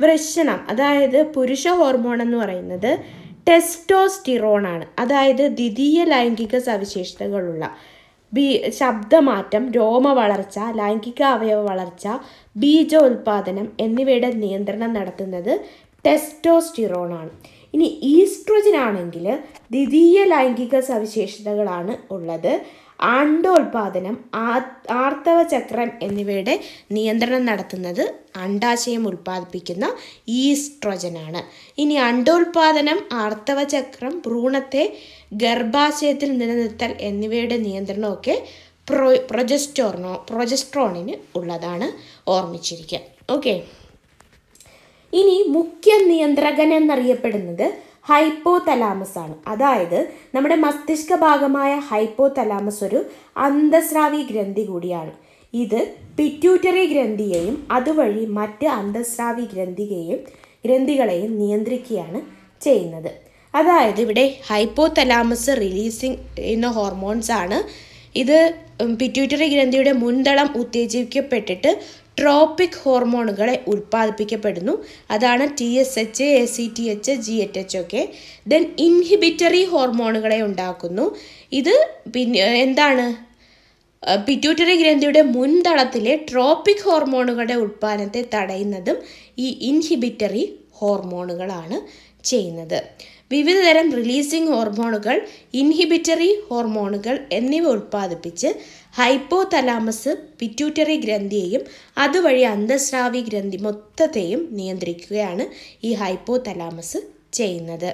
വൃഷണം അതായത് പുരുഷ ഹോർമോൺ എന്ന് പറയുന്നത് ടെസ്റ്റോസ്റ്റിറോൺ ആണ്. അതായത് ദ്വിതീയ ലൈംഗിക സവിശേഷതകളുള്ള ബീ ശബ്ദമാറ്റം രോമ വളർച്ച ലൈംഗിക അവയവ വളർച്ച ബീജോൽപാദനം എന്നിവയുടെ നിയന്ത്രണം നടത്തുന്നത് ടെസ്റ്റോസ്റ്റിറോണാണ്. ഇനി ഈസ്ട്രോജൻ ആണെങ്കിൽ ദ്വിതീയ ലൈംഗിക സവിശേഷതകളാണ് ഉള്ളത്. അണ്ടോൽപാദനം ആർത്തവ ചക്രം എന്നിവയുടെ നിയന്ത്രണം നടത്തുന്നത് അണ്ടാശയം ഉൽപ്പാദിപ്പിക്കുന്ന ഈസ്ട്രോജനാണ്. ഇനി അണ്ടോൽപാദനം ആർത്തവ ചക്രം ഭ്രൂണത്തെ ഗർഭാശയത്തിൽ നിലനിർത്തൽ എന്നിവയുടെ നിയന്ത്രണമൊക്കെ പ്രൊ പ്രൊജസ്റ്റോറിനോ പ്രൊജസ്ട്രോണിന് ഉള്ളതാണ് ഓർമ്മിച്ചിരിക്കുക ഓക്കെ. ഇനി മുഖ്യ നിയന്ത്രകൻ എന്നറിയപ്പെടുന്നത് ഹൈപ്പോ തലാമസ് ആണ്. അതായത് നമ്മുടെ മസ്തിഷ്ക ഭാഗമായ ഹൈപ്പോ തലാമസ് ഒരു അന്തസ്രാവി ഗ്രന്ഥി കൂടിയാണ്. ഇത് പിറ്റ്യൂട്ടറി ഗ്രന്ഥിയെയും അതുവഴി മറ്റ് അന്തസ്രാവി ഗ്രന്ഥിയെയും ഗ്രന്ഥികളെയും നിയന്ത്രിക്കുകയാണ് ചെയ്യുന്നത്. അതായത് ഇവിടെ ഹൈപ്പോ തലാമസ് റിലീസിങ് എന്ന ഹോർമോൺസ് ആണ്. ഇത് പിറ്റ്യൂട്ടറി ഗ്രന്ഥിയുടെ മുൻതളം ഉത്തേജിക്കപ്പെട്ടിട്ട് ട്രോപ്പിക് ഹോർമോണുകളെ ഉൽപ്പാദിപ്പിക്കപ്പെടുന്നു. അതാണ് T S H A C T H G at H ഒക്കെ. ദെൻ ഇൻഹിബിറ്ററി ഹോർമോണുകളെ ഉണ്ടാക്കുന്നു. ഇത് പിന്നെ എന്താണ്? പിറ്റ്യൂട്ടറി ഗ്രന്ഥിയുടെ മുൻതളത്തിലെ ട്രോപ്പിക് ഹോർമോണുകളുടെ ഉൽപ്പാദനത്തെ തടയുന്നതും ഈ ഇൻഹിബിറ്ററി ഹോർമോണുകളാണ് ചെയ്യുന്നത്. വിവിധതരം റിലീസിംഗ് ഹോർമോണുകൾ ഇൻഹിബിറ്ററി ഹോർമോണുകൾ എന്നിവ ഉൽപ്പാദിപ്പിച്ച് ഹൈപ്പോ തലാമസ് പിറ്റ്യൂട്ടറി ഗ്രന്ഥിയെയും അതുവഴി അന്തസ്രാവി ഗ്രന്ഥി മൊത്തത്തെയും നിയന്ത്രിക്കുകയാണ് ഈ ഹൈപ്പോ തലാമസ് ചെയ്യുന്നത്.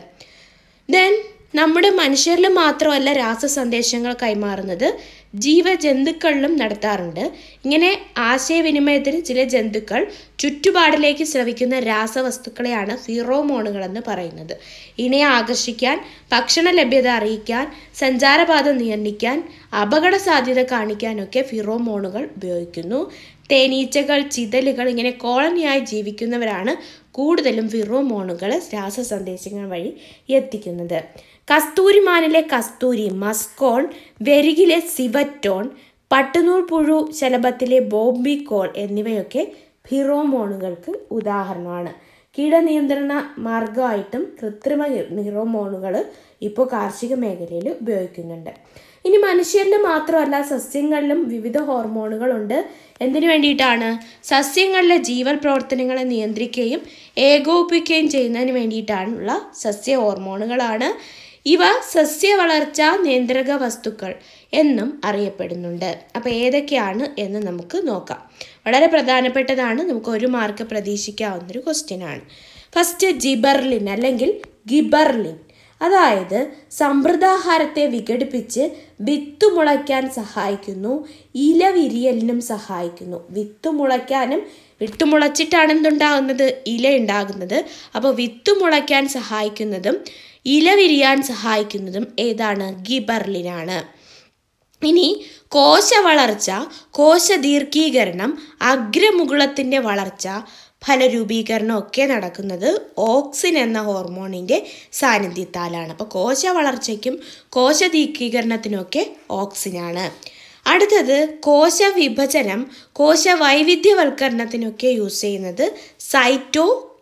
ദെൻ നമ്മുടെ മനുഷ്യരിൽ മാത്രമല്ല രാസസന്ദേശങ്ങൾ കൈമാറുന്നത് ജീവജന്തുക്കളിലും നടത്താറുണ്ട്. ഇങ്ങനെ ആശയവിനിമയത്തിന് ചില ജന്തുക്കൾ ചുറ്റുപാടിലേക്ക് ശ്രവിക്കുന്ന രാസവസ്തുക്കളെയാണ് ഫിറോമോണുകൾ എന്ന് പറയുന്നത്. ഇണയെ ആകർഷിക്കാൻ ഭക്ഷണ ലഭ്യത അറിയിക്കാൻ സഞ്ചാരപാത നിയന്ത്രിക്കാൻ അപകട സാധ്യത കാണിക്കാനൊക്കെ ഫിറോമോണുകൾ ഉപയോഗിക്കുന്നു. തേനീച്ചകൾ ചിതലുകൾ ഇങ്ങനെ കോളനിയായി ജീവിക്കുന്നവരാണ് കൂടുതലും ഫിറോമോണുകൾ രാസസന്ദേശങ്ങൾ വഴി എത്തിക്കുന്നത്. കസ്തൂരിമാനിലെ കസ്തൂരി മസ്കോൺ വെരികിലെ സിവറ്റോൺ പട്ടുനൂൽ പുഴു ശലഭത്തിലെ ബോംബിക്കോൾ എന്നിവയൊക്കെ ഫിറോമോണുകൾക്ക് ഉദാഹരണമാണ്. കീടനിയന്ത്രണ മാർഗമായിട്ടും കൃത്രിമ നിറോമോണുകൾ ഇപ്പോൾ കാർഷിക മേഖലയിൽ ഉപയോഗിക്കുന്നുണ്ട്. ഇനി മനുഷ്യരിൽ മാത്രമല്ല സസ്യങ്ങളിലും വിവിധ ഹോർമോണുകളുണ്ട്. എന്തിനു വേണ്ടിയിട്ടാണ്? സസ്യങ്ങളിലെ ജീവൽ പ്രവർത്തനങ്ങളെ നിയന്ത്രിക്കുകയും ഏകോപിക്കുകയും ചെയ്യുന്നതിന് വേണ്ടിയിട്ടാണുള്ള സസ്യ ഹോർമോണുകളാണ്. ഇവ സസ്യ വളർച്ച നിയന്ത്രക വസ്തുക്കൾ എന്നും അറിയപ്പെടുന്നുണ്ട്. അപ്പോൾ ഏതൊക്കെയാണ് എന്ന് നമുക്ക് നോക്കാം. വളരെ പ്രധാനപ്പെട്ടതാണ് നമുക്ക് ഒരു മാർക്ക് പ്രതീക്ഷിക്കാവുന്നൊരു ക്വസ്റ്റ്യൻ ആണ്. ഫസ്റ്റ് ജിബർലിൻ അല്ലെങ്കിൽ ഗിബർലിൻ. അതായത് സമ്പ്രദാഹാരത്തെ വിഘടിപ്പിച്ച് വിത്തു മുളയ്ക്കാൻ സഹായിക്കുന്നു ഇല വിരിയലിനും സഹായിക്കുന്നു. വിത്ത് മുളയ്ക്കാനും വിത്ത് മുളച്ചിട്ടാണ് എന്തുണ്ടാകുന്നത്? ഇല ഉണ്ടാകുന്നത്. അപ്പോൾ വിത്ത് മുളയ്ക്കാൻ സഹായിക്കുന്നതും ഇല വിരിയാൻ സഹായിക്കുന്നതും ഏതാണ്? ഗിബർലിനാണ്. ഇനി കോശ വളർച്ച കോശ ദീർഘീകരണം അഗ്രമുകുളത്തിന്റെ വളർച്ച ഫലരൂപീകരണം ഒക്കെ നടക്കുന്നത് ഓക്സിൻ എന്ന ഹോർമോണിന്റെ സാന്നിധ്യത്താലാണ്. അപ്പോൾ കോശ വളർച്ചയ്ക്കും കോശ ദീർഘീകരണത്തിനുമൊക്കെ ഓക്സിനാണ്. അടുത്തത് കോശ വിഭജനം കോശ വൈവിധ്യവൽക്കരണത്തിനൊക്കെ യൂസ് ചെയ്യുന്നത്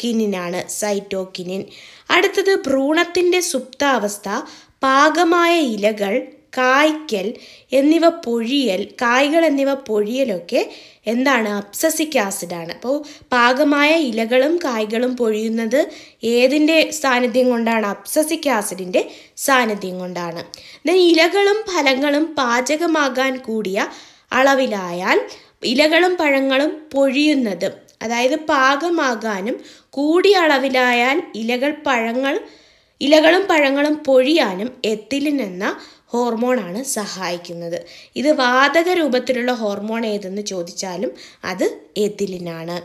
സൈറ്റോകിനിനാണ് സൈറ്റോകിനിൻ അടുത്തത് ഭ്രൂണത്തിന്റെ സുപ്താവസ്ഥ പാകമായ ഇലകൾ കായ്ക്കൽ എന്നിവ പൊഴിയൽ കായ്കൾ എന്നിവ പൊഴിയലൊക്കെ എന്താണ്? അപ്സസിക് ആസിഡാണ്. അപ്പോൾ പാകമായ ഇലകളും കായ്കളും പൊഴിയുന്നത് ഏതിന്റെ സാന്നിധ്യം കൊണ്ടാണ്? അപ്സസിക് ആസിഡിന്റെ സാന്നിധ്യം കൊണ്ടാണ്. ദെൻ ഇലകളും ഫലങ്ങളും പാചകമാകാൻ കൂടിയ അളവിലായാൽ ഇലകളും പഴങ്ങളും പൊഴിയുന്നതും അതായത് പാകമാകാനും കൂടിയ അളവിലായാൽ ഇലകൾ പഴങ്ങൾ ഇലകളും പഴങ്ങളും പൊഴിയാനും എത്തിലിൻ എന്ന ഹോർമോണാണ് സഹായിക്കുന്നത്. ഇത് വാതക രൂപത്തിലുള്ള ഹോർമോൺ ഏതെന്ന് ചോദിച്ചാലും അത് എത്തിലിനാണ്.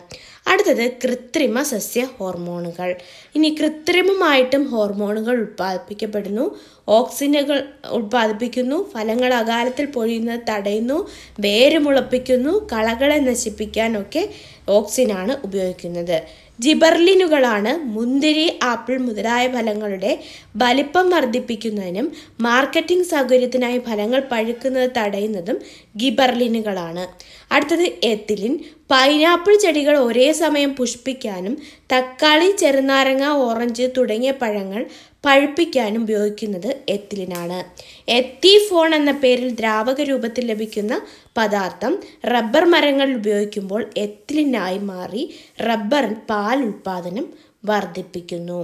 അടുത്തത് കൃത്രിമ സസ്യ ഹോർമോണുകൾ. ഇനി കൃത്രിമമായിട്ടും ഹോർമോണുകൾ ഉൽപ്പാദിപ്പിക്കപ്പെടുന്നു. ഓക്സിജനുകൾ ഉൽപ്പാദിപ്പിക്കുന്നു ഫലങ്ങൾ അകാലത്തിൽ പൊഴിയുന്നത് തടയുന്നു വേര് മുളപ്പിക്കുന്നു കളകളെ നശിപ്പിക്കാനൊക്കെ ഓക്സിനാണ് ഉപയോഗിക്കുന്നത്. ജിബർലിനുകളാണ് മുന്തിരി ആപ്പിൾ മുതലായ ഫലങ്ങളുടെ വലിപ്പം വർദ്ധിപ്പിക്കുന്നതിനും മാർക്കറ്റിംഗ് സൗകര്യത്തിനായി ഫലങ്ങൾ പഴുക്കുന്നത് തടയുന്നതും ഗിബർലിനുകളാണ്. അടുത്തത് എത്തിലിൻ. പൈനാപ്പിൾ ചെടികൾ ഒരേ സമയം പുഷ്പിക്കാനും തക്കാളി ചെറുനാരങ്ങ ഓറഞ്ച് തുടങ്ങിയ പഴങ്ങൾ പഴുപ്പിക്കാനും ഉപയോഗിക്കുന്നത് എത്തിലിനാണ്. എത്തിഫോൺ എന്ന പേരിൽ ദ്രാവക രൂപത്തിൽ ലഭിക്കുന്ന പദാർത്ഥം റബ്ബർ മരങ്ങളിൽ ഉപയോഗിക്കുമ്പോൾ എത്തിലിനായി മാറി റബ്ബർ പാൽ ഉൽപാദനം വർദ്ധിപ്പിക്കുന്നു.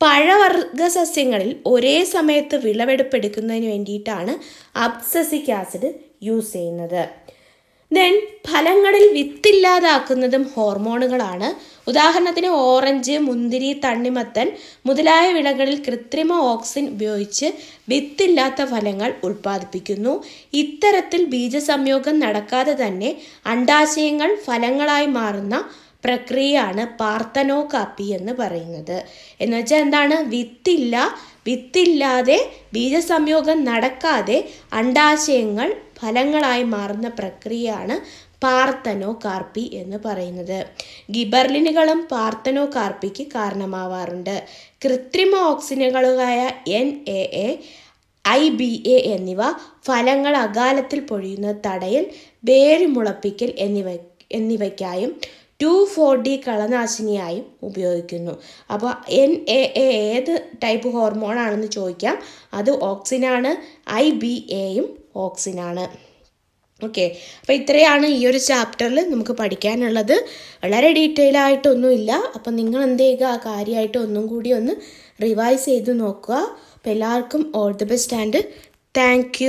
പഴവർഗ സസ്യങ്ങളിൽ ഒരേ സമയത്ത് വിളവെടുപ്പെടുക്കുന്നതിന് വേണ്ടിയിട്ടാണ് അബ്സസിക് ആസിഡ് യൂസ് ചെയ്യുന്നത്. ദെൻ ഫലങ്ങളിൽ വിത്തില്ലാതാക്കുന്നതും ഹോർമോണുകളാണ്. ഉദാഹരണത്തിന് ഓറഞ്ച് മുന്തിരി തണ്ണിമത്തൻ മുതലായ വിളകളിൽ കൃത്രിമ ഓക്സിൻ ഉപയോഗിച്ച് വിത്തില്ലാത്ത ഫലങ്ങൾ ഉൽപ്പാദിപ്പിക്കുന്നു. ഇത്തരത്തിൽ ബീജസംയോഗം നടക്കാതെ തന്നെ അണ്ടാശയങ്ങൾ ഫലങ്ങളായി മാറുന്ന പ്രക്രിയയാണ് പാർത്തനോ കാപ്പി എന്ന് പറയുന്നത്. എന്ന് വെച്ചാൽ എന്താണ്? വിത്തില്ല വിത്തില്ലാതെ ബീജസംയോഗം നടക്കാതെ അണ്ടാശയങ്ങൾ ഫലങ്ങളായി മാറുന്ന പ്രക്രിയയാണ് പാർത്തനോ കാർപ്പി എന്ന് പറയുന്നത്. ഗിബർലിനുകളും പാർത്തനോ കാർപ്പിക്ക് കാരണമാവാറുണ്ട്. കൃത്രിമ ഓക്സിനുകളായ N A A I B A എന്നിവ ഫലങ്ങൾ അകാലത്തിൽ പൊഴിയുന്ന തടയൽ വേര് മുളപ്പിക്കൽ എന്നിവ എന്നിവയ്ക്കായും ടു ഫോർ ഡി കളനാശിനിയായും ഉപയോഗിക്കുന്നു. അപ്പോൾ എൻ എ എ ഏത് ടൈപ്പ് ഹോർമോണാണെന്ന് ചോദിക്കാം. അത് ഓക്സിനാണ് ഐ ബി എയും ഓക്സിനാണ് ഓക്കെ അപ്പോൾ ഇത്രയാണ് ഈ ഒരു ചാപ്റ്ററിൽ നമുക്ക് പഠിക്കാനുള്ളത്. വളരെ ഡീറ്റെയിൽ ആയിട്ടൊന്നുമില്ല. അപ്പം നിങ്ങൾ എന്ത് ചെയ്യുക? ആ കാര്യമായിട്ട് ഒന്നും കൂടി ഒന്ന് റിവൈസ് ചെയ്ത് നോക്കുക. അപ്പോൾ എല്ലാവർക്കും all the best and thank